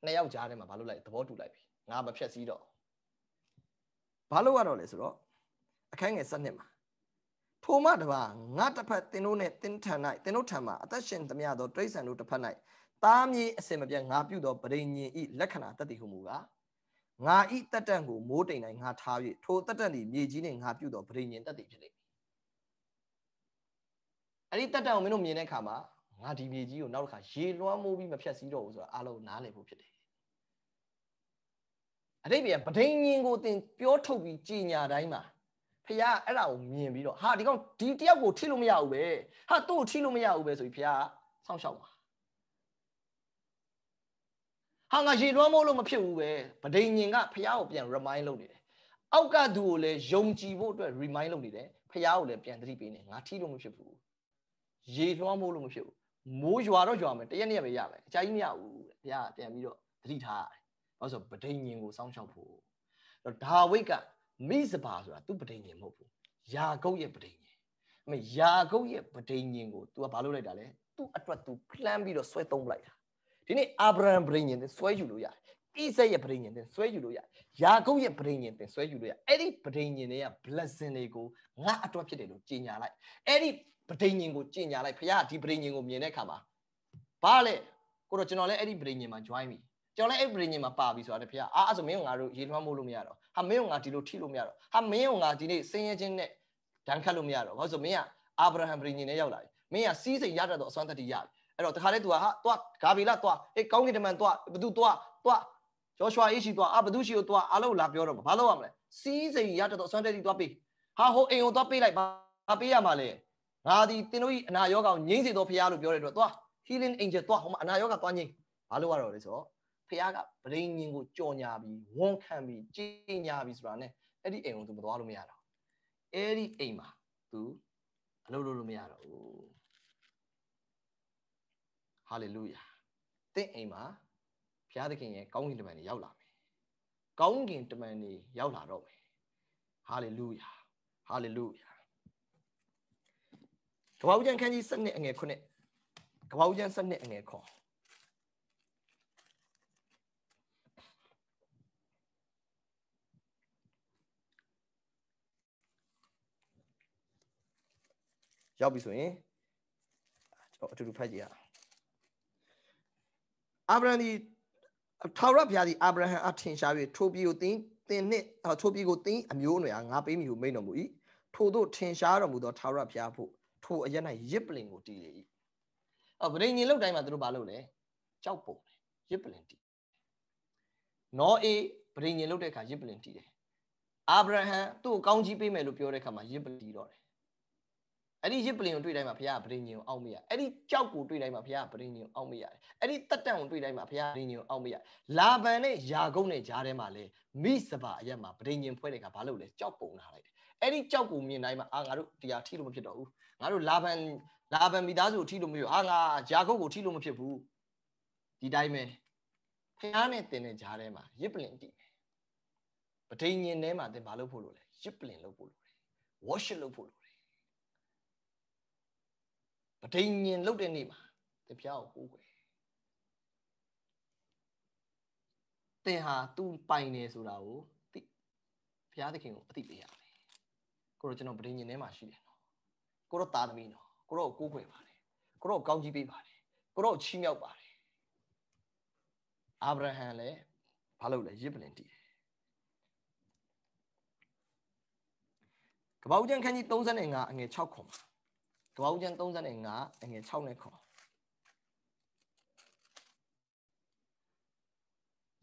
နှစ်ယောက်ကြားထဲမှာဘာလို့လိုက်သဘောတူလိုက်ပြီငါမဖြတ်စည်းတော့ဘာလို့ရတော့လဲဆိုတော့အခန်းငယ်7နှစ်မှာထိုမှတပါငါတစ်ဖက်သင်တို့နဲ့သင်ထန်၌သင်တို့ထံမှာအသက်ရှင်သမျှသောတိရစ္ဆာန်တို့တစ်ဖက်၌ သားမြေအစင်မပြတ်ငါပြုသောပရိညင်ဤလက္ခဏာတတ်တည်ဟုမူကားငါဤတတ်တန့်ကိုမိုးတိမ်၌ငါထား၍ထိုတတ်တန့်သည်မြေကြီးနှင့်ငါပြုသောပရိညင်တတ်တည်ဖြစ်လိမ့်မည်အဲ့ဒီတတ်တန့်ကိုမင်းတို့မြင်တဲ့အခါမှာငါဒီမြေကြီးကိုနောက်တစ်ခါရေလွှမ်းမိုးပြီးမဖြတ်စည်းတော့ဘူးဆိုတာအားလုံးနားလည်ဖို့ဖြစ်တယ်အတိတ်ပြန်ပဒိညင်ကိုသင်ပြောထုတ်ပြီးကြည်ညာတိုင်းမှာဖះအဲ့ဒါကိုမြင်ပြီးတော့ဟာဒီကောင်ဒီတယောက်ကိုထိလို့မရဘူးပဲဟာသူ့ကိုထိလို့မရဘူးပဲဆိုပြီးဖះစောင့်ရှောက်ပါ ဟာငါရေလွှမ်းမိုးလို့မဖြစ်ဘူးပဲဗဒိညင်ကဖះကိုပြန် remind လုပ်နေတယ်အောက်ကသူကိုလည်းယုံကြည်ဖို့အတွက် remind လုပ်နေတယ်ဖះကိုလည်းပြန်သတိပေးနေငါထိလို့မဖြစ်ဘူးရေလွှမ်းမိုးလို့မဖြစ်ဘူးမိုးရွာတော့ရွာမယ်တရက်နေ့ပဲရမယ်အကြာကြီးမရဘူးတဲ့ဘုရားပြန်ပြီးတော့သတိထားရတယ်။ဘာလို့ဆိုပဒိန်ညင်ကိုစောင့်ရှောက်ဖို့။တော့ဒါဝိတ်ကမိစပါဆိုတာသူပဒိန်ညင်မဟုတ်ဘူး။ယာကုပ်ရဲ့ပဒိန်ညင်။အမေယာကုပ်ရဲ့ပဒိန်ညင်ကို तू ကဘာလုပ်လိုက်တာလဲ။ तू အတွက် तू ဖလန်းပြီးတော့ဆွဲသုံးလိုက်တာ။ ဒီနေ့အာဗြဟံပဒိန်ညင်တင်ဆွဲယူလို့ရတယ်။ဣဆက်ရဲ့ပဒိန်ညင်တင်ဆွဲယူလို့ရတယ်။ယာကုပ်ရဲ့ပဒိန်ညင်တင်ဆွဲယူလို့ရ။အဲ့ဒီပဒိန်ညင်တွေက blessing တွေကိုငါအတွက်ဖြစ်တယ်လို့ကြေညာလိုက်။အဲ့ဒီပဒိန်ညင်ကိုကြေညာလိုက်ဖခင်ဒီပဒိန်ညင်ကိုမြင်တဲ့အခါမှာဘာလဲကိုတော့ကျွန်တော်လည်းအဲ့ဒီပဒိန်ညင်မှာ join ပြီကျွန်တော်လည်းအဲ့ပဒိန်ညင်မှာပါပြီဆိုတာတဖခင်အာအဲ့ဆိုမင်းကငါတို့ရေလွှမ်းမိုးလို့မရတော့ဟာမင်းကငါဒီလိုထိလို့မရတော့ဟာမင်းကငါဒီနေ့ဆင်းရဲခြင်းနဲ့ဒဏ်ခတ်လို့မရတော့ဘာလို့ဆိုမင်းကအာဗြဟံပဒိန်ညင်နဲ့ရောက်လာပြီမင်းကစီးစိမ်ရတတ်တော့အစွမ်းတတ္တိရပြီ အဲ့တော့တခါတည်းသူကဟာသွားဂါဗီလာသွားဟေးကောင်းကင်တမန်သွားဘသူသွားသွားဂျောရှွာအေးရှိသွားအာဘသူရှိကိုသွားအားလုံးလာပြောတော့ဘာလုပ်ရမလဲစီးစိမ်ရတော့အစွမ်းတက်တီသွားပေးဟာဟိုအိမ်ကိုသွားပေးလိုက်ဘာပေးရမှာလဲငါဒီတင်တို့ဤအနာယောဂကိုငြိမ့်စေတော့ဖရားလို့ပြောတဲ့အတွက်သွား healing angel သွားဟိုမှာအနာယောဂသွားငြိမ့်ဘာလို့ရတော့လဲဆိုတော့ဖရားကဗရိညင်ကိုကြော်ညာပြီးဝန်ခံပြီးကြီးညာပြီးဆိုတာ ਨੇ အဲ့ဒီအိမ်ကို तू မသွားလို့မရတော့အဲ့ဒီအိမ်မှာ तू အလုပ်လုပ်လို့မရတော့ဘူး ဟာလေလုယာတင့်အိမ်မှာဘုရားသခင်ရဲ့ကောင်းကင်တမန်တွေရောက်လာမယ်ကောင်းကင်တမန်တွေရောက်လာတော့မယ်ဟာလေလုယာဟာလေလုယာကဘာဦးကျန်ခန်းကြီး7နှစ်အငယ်9ကဘာဦးကျန်7နှစ်အငယ်9ရောက်ပြီဆိုရင်ကျွန်တော်အတူတူဖတ်ကြည့်ရအောင် အာဗြဟံဒီထာဝရဘုရားသည်အာဗြဟံအထင်ရှား၍ထိုပြည်ကိုတင်းတင်းနှင့်ထိုပြည်ကိုတင်းအမျိုးအနွယ်အားငါပေးမိဟုမိန့်တော်မူ၏ထို့သို့ထင်ရှားတော်မူသောထာဝရဘုရားဖို့ထိုအရက်၌ရစ်ပလင်ကိုတည်လေ၏အော်ဗရိညင်လောက်တိုင်းမှာသူတို့ဘာလုပ်လဲကြောက်ပုံတယ်ရစ်ပလင်တည်နောအေဗရိညင်လောက်တဲ့အခါရစ်ပလင်တည်တယ်အာဗြဟံသူ့ကိုကောင်းကြီးပေးမယ်လို့ပြောတဲ့အခါမှာရစ်ပလင်တည်တော့တယ် အဲ့ဒီရစ်ပလင်ကိုတွေ့တိုင်းမှာဘုရားကဗရိညင်ကိုအောက်မရအဲ့ဒီကြောက်ကိုတွေ့တိုင်းမှာဘုရားကဗရိညင်ကိုအောက်မရတယ်အဲ့ဒီတက်တန့်ကိုတွေ့တိုင်းမှာဘုရားဗရိညင်ကိုအောက်မရလာဗန်နဲ့ယာကုန်းနဲ့ဂျားထဲမှာလေမိစပါအရက်မှာဗရိညင်ဖွဲတဲ့အခါဘာလုပ်လဲကြောက်ပုံထားလိုက်တယ်အဲ့ဒီကြောက်ကိုမြင်တိုင်းမှာအာငါတို့တရားထိလို့မဖြစ်တော့ဘူးငါတို့လာဗန်လာဗန်မိသားစုကိုထိလို့မဖြစ်အာငါဂျာကုတ်ကိုထိလို့မဖြစ်ဘူးဒီတိုင်းပဲဖះနဲ့တင်တဲ့ဂျားထဲမှာရစ်ပလင်တည်မယ်ပဋိညင်ထဲမှာတင်ဘာလုပ်ဖို့လို့လဲရစ်ပလင်လုပ်ဖို့လို့လဲ worship လုပ်ဖို့လို့လဲ ပဋိညင်လုပ်တဲ့နေ့မှာတင်ဖះကိုကိုးကွယ်တင်ဟာသူပိုင်နေဆိုတာကိုသိဘုရားသခင်ကိုအသိပေးရမယ်ကိုတော့ကျွန်တော်ပဋိညင်ထဲမှာရှိတယ်နော်ကိုတော့သားသမီးနော်ကိုတော့ကိုးကွယ်ပါတယ်ကိုတော့ကောင်းကြီးပေးပါတယ်ကိုတော့ချီးမြှောက်ပါတယ်အာဗြဟံလည်းဘာလုပ်လဲရစ်ပလင်တည်တယ်ကပ္ပဦးကျန်ခန်းကြီး35အငယ်6ခွန်က ပ္ပဦးကျန်35အငယ်6နဲ့ခွန်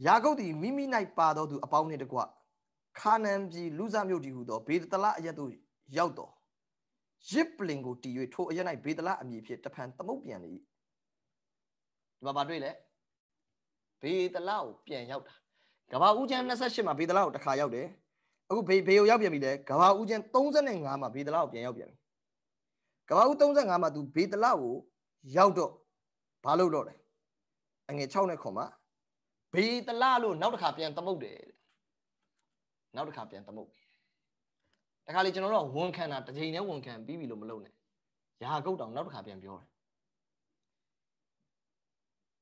ယာကုပ်သည်မိမိ၌ပါသောသူအပေါင်းနှင့်တကွခါနန်ပြည်လူဇမြို့တည်ဟုသောဘေဒတလအရက်သို့ရောက်တော်ရစ်ပလင်ကိုတီ၍ထိုအရက်၌ဘေဒလအမည်ဖြင့်တဖန်သမုတ်ပြန်လေ၏ဒီမှာပါတွေ့လေဘေဒလကိုပြန်ရောက်တာကဘာဦးကျန်း28မှာဘေဒလကိုတစ်ခါရောက်တယ်အခုဘေဘေကိုရောက်ပြန်ပြီလေကဘာဦးကျန်း35မှာဘေဒလကိုပြန်ရောက်ပြန်ပြီ ကဘာဦး35မှာသူဘေဒလကိုရောက်တော့ဘာလုပ်တော့လဲအငယ်6နဲ့ခွန်မှာဘေဒလလို့နောက်တစ်ခါပြန်သမုတ်တယ်နောက်တစ်ခါပြန်သမုတ်ပြီတခါလေကျွန်တော်တို့ဝန်ခံတာတစ်ချိန်နဲ့ဝန်ခံပြီးပြီလို့မလုပ်နဲ့ရာကုတ်တောင်နောက်တစ်ခါပြန်ပြောတယ်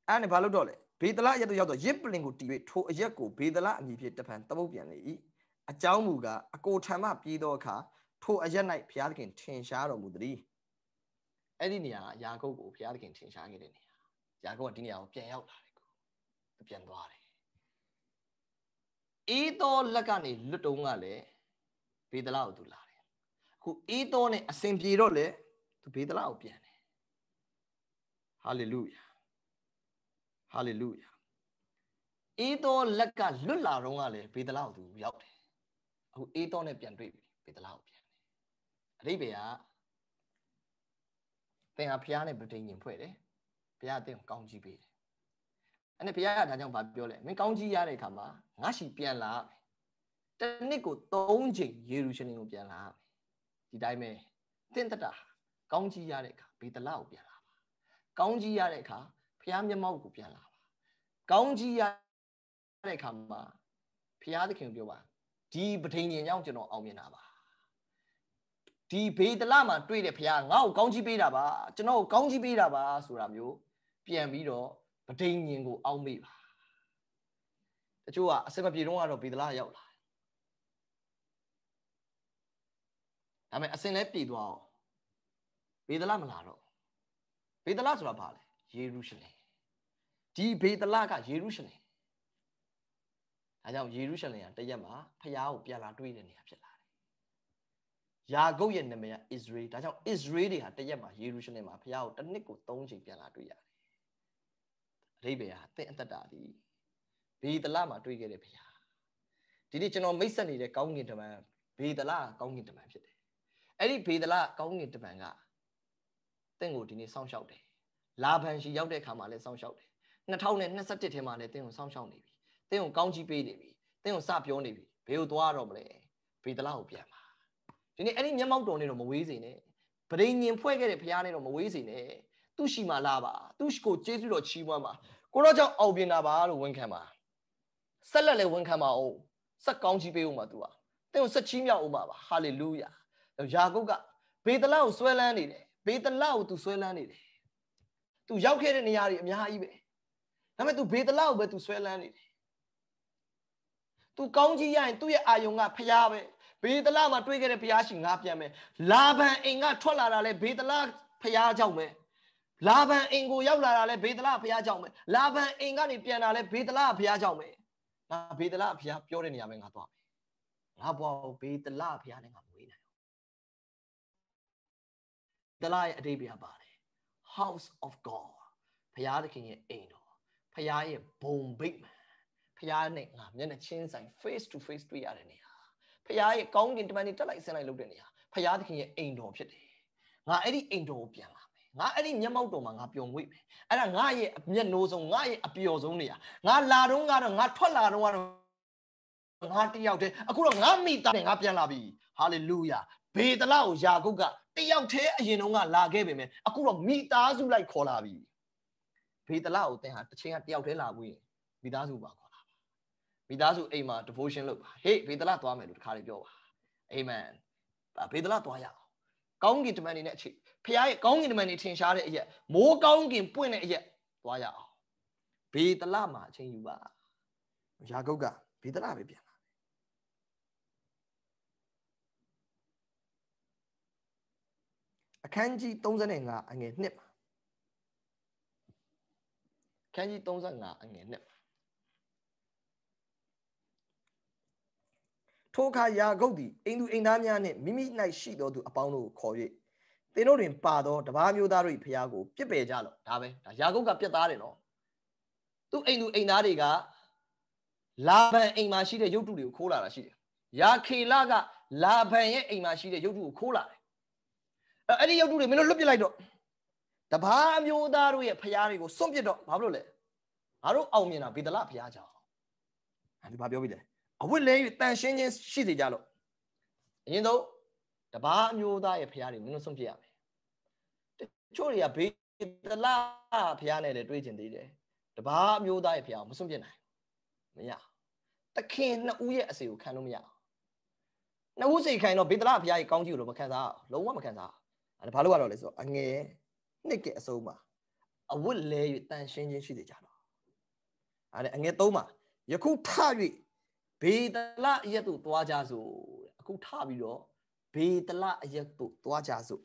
အဲ့ဒါဘာလို့တော့လဲဘေဒလရက်တို့ရောက်တော့ရစ်ပလင်ကိုတီ၍ထိုအရက်ကိုဘေဒလအမည်ဖြင့်တဖန်သမုတ်ပြန်လေ၏အကြောင်းမူကားအကိုထံမှပြေးသောအခါထိုအရက်၌ဘုရားသခင်ထင်ရှားတော်မူသည် အဲ့ဒီနေရာကယာကုပ်ကိုဘုရားသခင်ထင်ရှားခဲ့တဲ့နေရာယာကုပ်ကဒီနေရာကိုပြန်ရောက်လာတယ်ကိုပြန်သွားတယ်အေးသောလက်ကနေလွတ်တုံးကလည်းဘေဒလကိုသူလာတယ်အခုအေးသောနဲ့အစဉ်ပြေတော့လေသူဘေဒလကိုပြန်တယ်ဟာလေလုယာဟာလေလုယာအေးသောလက်ကလွတ်လာတော့ကလည်းဘေဒလကိုသူရောက်တယ်အခုအေးသောနဲ့ပြန်တွေ့ပြီဘေဒလကိုပြန်တယ်အတိပ္ပယ်က သင်ဟာဖျားနဲ့ဗြိတိန်ညင်ဖွဲ့တယ်ဘုရားသင်ကိုကောင်းကြီးပေးတယ်အဲ့နဲ့ဘုရားကဒါကြောင့်ဗာပြောလဲမင်းကောင်းကြီးရတဲ့အခါမှာငါရှိပြန်လာမယ်တနစ်ကို၃ချိန်ယေရုရှလင်ကိုပြန်လာမယ်ဒီတိုင်းပဲတင့်တတာကောင်းကြီးရတဲ့အခါဘေဒလကိုပြန်လာပါကောင်းကြီးရတဲ့အခါဖျားမျက်မှောက်ကိုပြန်လာပါကောင်းကြီးရတဲ့အခါမှာဖျားသခင်ပြောပါဒီပဋိညာဉ်ကြောင့်ကျွန်တော်အောင်မြင်တာပါ ဒီဘေဒလမှာတွေ့တဲ့ဖျားငါ့ကိုကောင်းကြီးပေးတာပါကျွန်တော်ကိုကောင်းကြီးပေးတာပါဆိုတာမျိုးပြန်ပြီးတော့ပဋိညာဉ်ကိုအောက်မေ့ပါတချို့ကအစမပြေတော့ကတော့ဘေဒလရောက်လာဒါပေမဲ့အစင်လည်းပြေသွားအောင်ဘေဒလမလာတော့ဘေဒလဆိုတာဘာလဲယေရုရှလင်ဒီဘေဒလကယေရုရှလင်ဒါကြောင့်ယေရုရှလင်ကတရက်မှာဖျားကိုပြန်လာတွေ့တဲ့နေရာဖြစ်လာတ ယ်ယာကုပ်ရဲ့နာမည်က Israel ဒါကြောင့် Israel တွေဟာတရက်မှာယေရုရှလင်မှာဖျားကိုတစ်နှစ်ကို၃ချိန်ပြန်လာတွေ့ရတယ်အဓိပ္ပာယ်ဟာသင်အသက်တာဒီဘေဒလမှာတွေ့ခဲ့တဲ့ဖျားဒီနေ့ကျွန်တော်မိတ်ဆက်နေတဲ့ကောင်းကင်တမန်ဘေဒလကောင်းကင်တမန်ဖြစ်တယ်အဲ့ဒီဘေဒလကောင်းကင်တမန်ကတင့်ကိုဒီနေ့စောင့်ရှောက်တယ်လာဘန်ရှိရောက်တဲ့အခါမှာလည်းစောင့်ရှောက်တယ်2021ထဲမှာလည်းတင့်ကိုစောင့်ရှောက်နေပြီတင့်ကိုကောင်းကြီးပေးနေပြီတင့်ကိုစပြောနေပြီဘေကိုသွားတော့မလဲဘေဒလကိုပြန်ပါ ဒီနေ့အဲ့ဒီမျက်မှောက်တော်နဲ့တော့မဝေးစေနဲ့ပရိညင်ဖွဲ့ခဲ့တဲ့ဘုရားနဲ့တော့မဝေးစေနဲ့သူ့ရှိမှလာပါသူ့ကိုကျေးဇူးတော်ချီးမွမ်းပါကိုတော့ကြောင့်အောင်ပြင်းတာပါလို့ဝန်ခံပါဆက်လက်လည်းဝန်ခံပါအောင်ဆက်ကောင်းကြီးပေးဦးမှာသူကတင့်ကိုဆက်ချီးမြှောက်ဦးမှာပါဟာလေလုယာယာကုပ်ကဘေဒလကိုဆွဲလန်းနေတယ်ဘေဒလကိုသူဆွဲလန်းနေတယ်သူရောက်ခဲ့တဲ့နေရာတွေအများကြီးပဲဒါပေမဲ့ तू ဘေဒလကိုပဲ तू ဆွဲလန်းနေတယ် तू ကောင်းကြီးရရင်သူ့ရဲ့အာယုံကဖျားပဲ ဘေဒလမှာတွေးခဲ့တဲ့ဖျားရှိငါပြန်မယ်လာဘန်အိမ်ကထွက်လာတာလဲဘေဒလဖျားကြောင့်ပဲလာဘန်အိမ်ကိုရောက်လာတာလဲဘေဒလဖျားကြောင့်ပဲလာဘန်အိမ်ကနေပြန်လာလဲဘေဒလဖျားကြောင့်ပဲငါဘေဒလဖျားပြောတဲ့နေရာပဲငါသွားမယ်ငါဘွားဘေဒလဖျားနဲ့ငါမွေးနိုင်ဒလရဲ့အတိတ်ပြပါတယ် house of god ဖျားသခင်ရဲ့အိမ်တော်ဖျားရဲ့ဘုံဗိတ်မှန်ဖျားနဲ့ငါမျက်နှာချင်းဆိုင် face to face တွေ့ရတဲ့နေရာ ဖျားရဲ့ကောင်းကင်တမန်တွေတက်လိုက်ဆင်းလိုက်လုပ်တဲ့နေရာဖျားသခင်ရဲ့အိမ်တော်ဖြစ်တယ်ငါအဲ့ဒီအိမ်တော်ကိုပြန်လာမယ်ငါအဲ့ဒီမျက်မှောက်တော်မှာငါပျော်မွေ့မယ်အဲ့ဒါငါရဲ့မျက်နှိုးဆုံးငါရဲ့အပျော်ဆုံးနေရာငါလာတော့ကတော့ငါထွက်လာတော့ကတော့ငါတယောက်တည်းအခုတော့ငါမိသားနဲ့ငါပြန်လာပြီဟာလေလုယာဘေဒလကိုယာကုပ်ကတယောက်တည်းအရင်တုန်းကလာခဲ့ပေမဲ့အခုတော့မိသားစုလိုက်ခေါ်လာပြီဘေဒလကိုသင်ဟာတစ်ချိန်ကတယောက်တည်းလာဘူးရင်မိသားစုပါခေါ်လာပါ မိသားစုအိမ်မှာ devotion လုပ်ပါဟေးဘေဒလသွားမယ်လို့တခါလေးပြောပါအာမင်ဘေဒလသွားရအောင်ကောင်းကင်တမန်နေနဲ့အချိန်ဖခင်ရဲ့ကောင်းကင်တမန်နေထင်ရှားတဲ့အရက်မိုးကောင်းကင်ပွင့်တဲ့အရက်သွားရအောင်ဘေဒလမှာအချိန်ယူပါယာကုပ်ကဘေဒလပဲပြန်လာအခန်းကြီး35အငယ်1မှာအခန်းကြီး35အငယ်1 ထိုအခါယာကုပ်သည်အိမ်သူအိမ်သားများနှင့်မိမိ၌ရှိသောသူအပေါင်းတို့ကိုခေါ်၍သင်တို့တွင်ပါသောတပါးမျိုးသားတို့၏ဖျားကိုပြစ်ပယ်ကြလော့ဒါပဲဒါယာကုပ်ကပြစ်သားတယ်နော်သူအိမ်သူအိမ်သားတွေကလာဘန်အိမ်မှာရှိတဲ့ရုပ်တုတွေကိုခိုးလာတာရှိတယ်ယာခေလကလာဘန်ရဲ့အိမ်မှာရှိတဲ့ရုပ်တုကိုခိုးလာတယ်အဲ့ဒီရုပ်တုတွေမင်းတို့လွတ်ပစ်လိုက်တော့တပါးမျိုးသားတို့ရဲ့ဖျားတွေကိုစွန့်ပစ်တော့ဘာလို့လဲငါတို့အောင်မြင်တာဗေဒလဖျားကြောင့်အဲဒီဘာပြောပြီလဲ အဝတ်လဲ၍တန်ရှင်းချင်းရှိစေကြလို့အရင်ဆုံးတပါးမျိုးသားရဲ့ဖျားတွေမင်းတို့စွန့်ပစ်ရမယ်တချို့တွေကဗေဒလဖျားနဲ့လည်းတွေးကျင်သေးတယ်တပါးမျိုးသားရဲ့ဖျားကိုမစွန့်ပစ်နိုင်မရတခင်နှစ်ဦးရဲ့အစီကိုခံလို့မရနှစ်ဦးစိတ်ခံတော့ဗေဒလဖျားကြီးကောင်းကြီးကိုတော့မခံစားအောင်လုံးဝမခံစားအောင်အဲ့ဒါဘာလို့ရတော့လဲဆိုတော့အငယ်နှစ်ကအစုံမှာအအဝတ်လဲ၍တန်ရှင်းခြင်းရှိစေကြတော့အဲ့ဒါအငယ်၃မှာယခုထ၍ ဘေဒလအရက်သို့သွားကြစို့အခုထပြီးတော့ဘေဒလအရက်သို့သွားကြစို့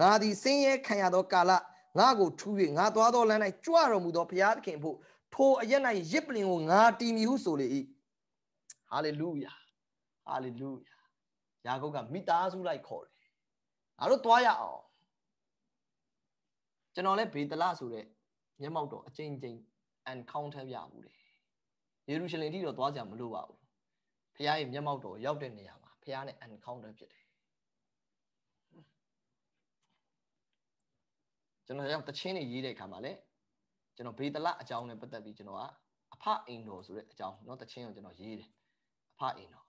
ငါသည်ဆင်းရဲခံရသောကာလငါကိုထူ၍ငါသွားသောလမ်း၌ကြွတော်မူသောဘုရားသခင်ဖို့ထိုအရက်၌ရစ်ပလင်ကိုငါတီမီဟုဆိုလေ၏ဟာလေလုယာဟာလေလုယာယာကုပ်ကမိသားစုလိုက်ခေါ်တယ်ငါတို့သွားရအောင်ကျွန်တော်လည်းဘေဒလဆိုတဲ့မျက်မှောက်တော်အချင်းချင်း encounter ပြဘူးတယ် ယေရုရှလင်ထိတော့သွားကြမလို့ပါဘူးဖခင်ရဲ့မျက်မှောက်တော်ရောက်တဲ့နေရာမှာဖခင်နဲ့ encounter ဖြစ်တယ်ကျွန်တော်ရောက်တချင်းတွေရေးတဲ့အခါမှာလည်းကျွန်တော်ဘေဒလအကြောင်းနဲ့ပတ်သက်ပြီးကျွန်တော်ကအဖအိမ်တော်ဆိုတဲ့အကြောင်းเนาะတချင်းကိုကျွန်တော်ရေးတယ်အဖအိမ်တော်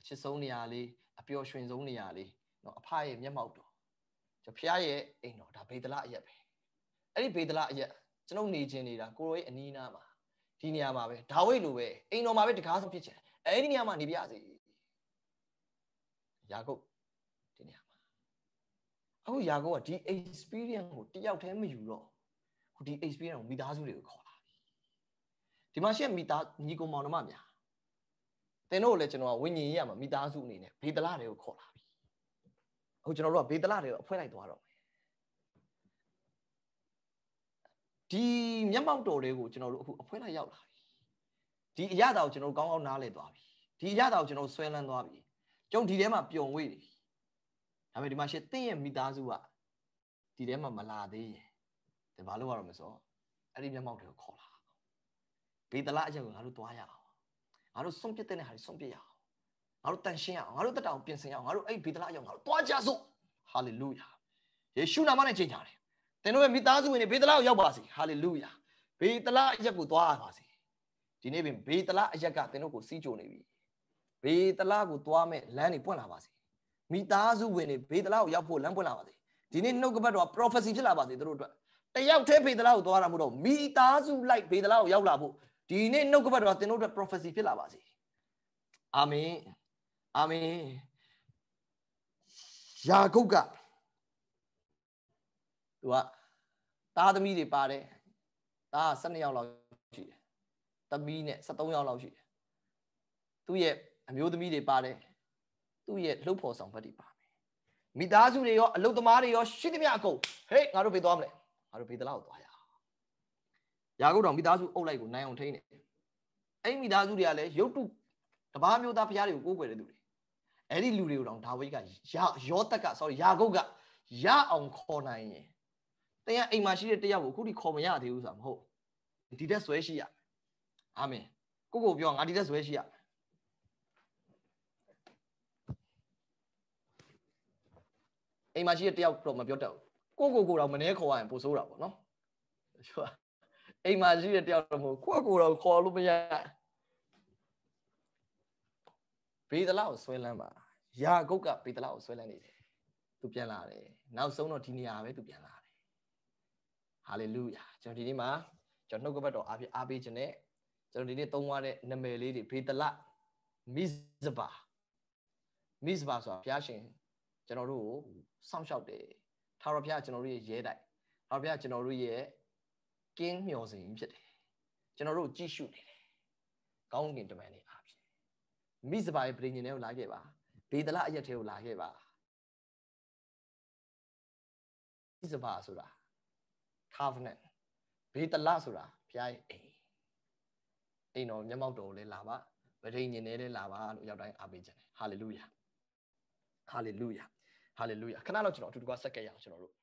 အချစ်ဆုံးနေရာလေးအပျော်ရွှင်ဆုံးနေရာလေးเนาะအဖရဲ့မျက်မှောက်တော်ကျွန်တော်ဖခင်ရဲ့အိမ်တော်ဒါဘေဒလအရက်ပဲအဲ့ဒီဘေဒလအရက်ကျွန်တော်နေချင်းနေတာကိုရိုရဲ့အနီးနားမှာ ဒီနေရာမှာပဲဒါဝိတ်လိုပဲအိမ်တော်မှာပဲတကားဆုံးဖြစ်ချင်အဲ့ဒီနေရာမှာနေပြစေယာကုပ်ဒီနေရာမှာအခုယာကုပ်ကဒီ experience ကိုတယောက်တည်းမယူတော့ဟိုဒီ experience ကိုမိသားစုတွေကိုခေါ်လာပြီဒီမှာရှက်မိသားညီကောင်မောင်နှမများသင်တို့လည်းကျွန်တော်ကဝิญဉ်ရေးရမှာမိသားစုအနေနဲ့ဘေဒလတွေကိုခေါ်လာပြီအခုကျွန်တော်တို့ကဘေဒလတွေကိုအဖွဲလိုက်သွားတော့ ဒီမျက်မှောက်တော်တွေကိုကျွန်တော်တို့အခုအဖွဲလိုက်ရောက်လာပြီဒီအရသာကိုကျွန်တော်ကောင်းကောင်းနားလည်သွားပြီဒီအရသာကိုကျွန်တော်ဆွဲလန်းသွားပြီကျုံဒီထဲမှာပျော်ဝေ့တယ်ဒါပေမဲ့ဒီမှာရှင်းတင်းရဲ့မိသားစုကဒီထဲမှာမလာသေးရင်ဒါဘာလို့ရတော့မဆိုအဲ့ဒီမျက်မှောက်တွေကိုခေါ်လာဘေးတလားအချက်ကိုငါတို့သွားရအောင်ငါတို့စွန့်ပစ်တဲ့ဟာတွေစွန့်ပစ်ရအောင်ငါတို့တန်ရှင်းရအောင်ငါတို့တက်တောင်ပြင်ဆင်ရအောင်ငါတို့အဲ့ဘေးတလားအကြောင်းငါတို့သွားကြစို့ဟာလေလုယာယေရှုနာမနဲ့ချိန်ကြတယ် သင်တို့ရဲ့မိသားစုဝင်တွေဘေးတလားကိုရောက်ပါစေဟာလေလုယာဘေးတလားအရက်ကိုသွားရပါစေဒီနေ့ပင်ဘေးတလားအရက်ကသင်တို့ကိုစီးကြိုနေပြီဘေးတလားကိုသွားမဲ့လမ်းတွေပွင့်လာပါစေမိသားစုဝင်တွေဘေးတလားကိုရောက်ဖို့လမ်းပွင့်လာပါစေဒီနေ့နှုတ်ကပတ်တော် prophecy ဖြစ်လာပါစေတို့အတွက်တယောက်တည်းဘေးတလားကိုသွားတာမဟုတ်တော့မိသားစုလိုက်ဘေးတလားကိုရောက်လာဖို့ဒီနေ့နှုတ်ကပတ်တော်သင်တို့အတွက် prophecy ဖြစ်လာပါစေအာမင်အာမင်ယာကုပ်က သူကသားသမီးတွေပါတယ်သား12ယောက်လောက်ရှိတယ်သမီးနဲ့73ယောက်လောက်ရှိတယ်သူ့ရဲ့အမျိုးသမီးတွေပါတယ်သူ့ရဲ့လှုပ်ဖို့ဆောင်ဘက်တွေပါမယ်မိသားစုတွေရောအလုပ်သမားတွေရောရှိသမျှအကုန်ဟေးငါတို့ဘေးသွားမလဲငါတို့ဘေးတလောက်သွားရအောင်ယာကုပ်တော်မိသားစုအုပ်လိုက်ကိုနိုင်အောင်ထိန်းတယ်အဲ့မိသားစုတွေကလည်းရုတ်တုတပားမျိုးသားဖျားတွေကိုကိုးကွယ်တဲ့သူတွေအဲ့ဒီလူတွေကိုတော့ဒါဝိဒ်ကရောတက်က sorry ယာကုပ်ကရအောင်ခေါ်နိုင်ရင် တင်ကအိမ်မှာရှိတဲ့တယောက်ကိုအခုထိခေါ်မရသေးဘူးဆိုတာမဟုတ်ဒီတက်ဆွဲရှိရအာမင်ကိုကိုပြောငါဒီတက်ဆွဲရှိရအိမ်မှာရှိတဲ့တယောက်တော့မပြောတတ်ဘူးကိုကိုကိုတော့မနှဲခေါ်ရရင်ပိုဆိုးတာပေါ့နော်ဆိုအိမ်မှာရှိတဲ့တယောက်တော့မဟုတ်ကိုကိုတော့ခေါ်လို့မရဘေးဒလာကိုဆွဲလန်းပါယာကုတ်ကဘေးဒလာကိုဆွဲလန်းနေတယ်သူပြန်လာတယ်နောက်ဆုံးတော့ဒီနေရာပဲသူပြန်လာတယ် ဟာလေလုယာကျွန်တော်ဒီနေ့မှာကျွန်တော်နှုတ်ကပတ်တော်အားဖြင့်အားပေးခြင်းနဲ့ကျွန်တော်ဒီနေ့သုံးသွားတဲ့နာမည်လေးတွေဘေဒလမိဇဘာမိဇဘာဆိုတာဘုရားရှင်ကျွန်တော်တို့ကိုစောင့်ရှောက်တယ်ထာဝရဘုရားကျွန်တော်တို့ရဲ့ရဲတိုက်ထာဝရဘုရားကျွန်တော်တို့ရဲ့ကင်းမျှော်စင်ဖြစ်တယ်ကျွန်တော်တို့ကြည့်ရှုနေတယ်ကောင်းကင်တမန်တွေအားဖြင့်မိဇဘာရဲ့ပြည်ညင်တွေကိုလာခဲ့ပါဘေဒလအရက်တွေကိုလာခဲ့ပါမိဇဘာဆိုတာ covenant ဗေဒလဆိုတာဘုရားရဲ့အိမ်အိမ်တော်မျက်မှောက်တော်ကိုလည်းလာပါဗဒိညင်နေလည်းလာပါလို့ရောက်တိုင်းအားပေးခြင်းတယ် hallelujah hallelujah hallelujah ခဏတော့ကျွန်တော်အတူတူကဆက်ကြရအောင်ကျွန်တော်တို့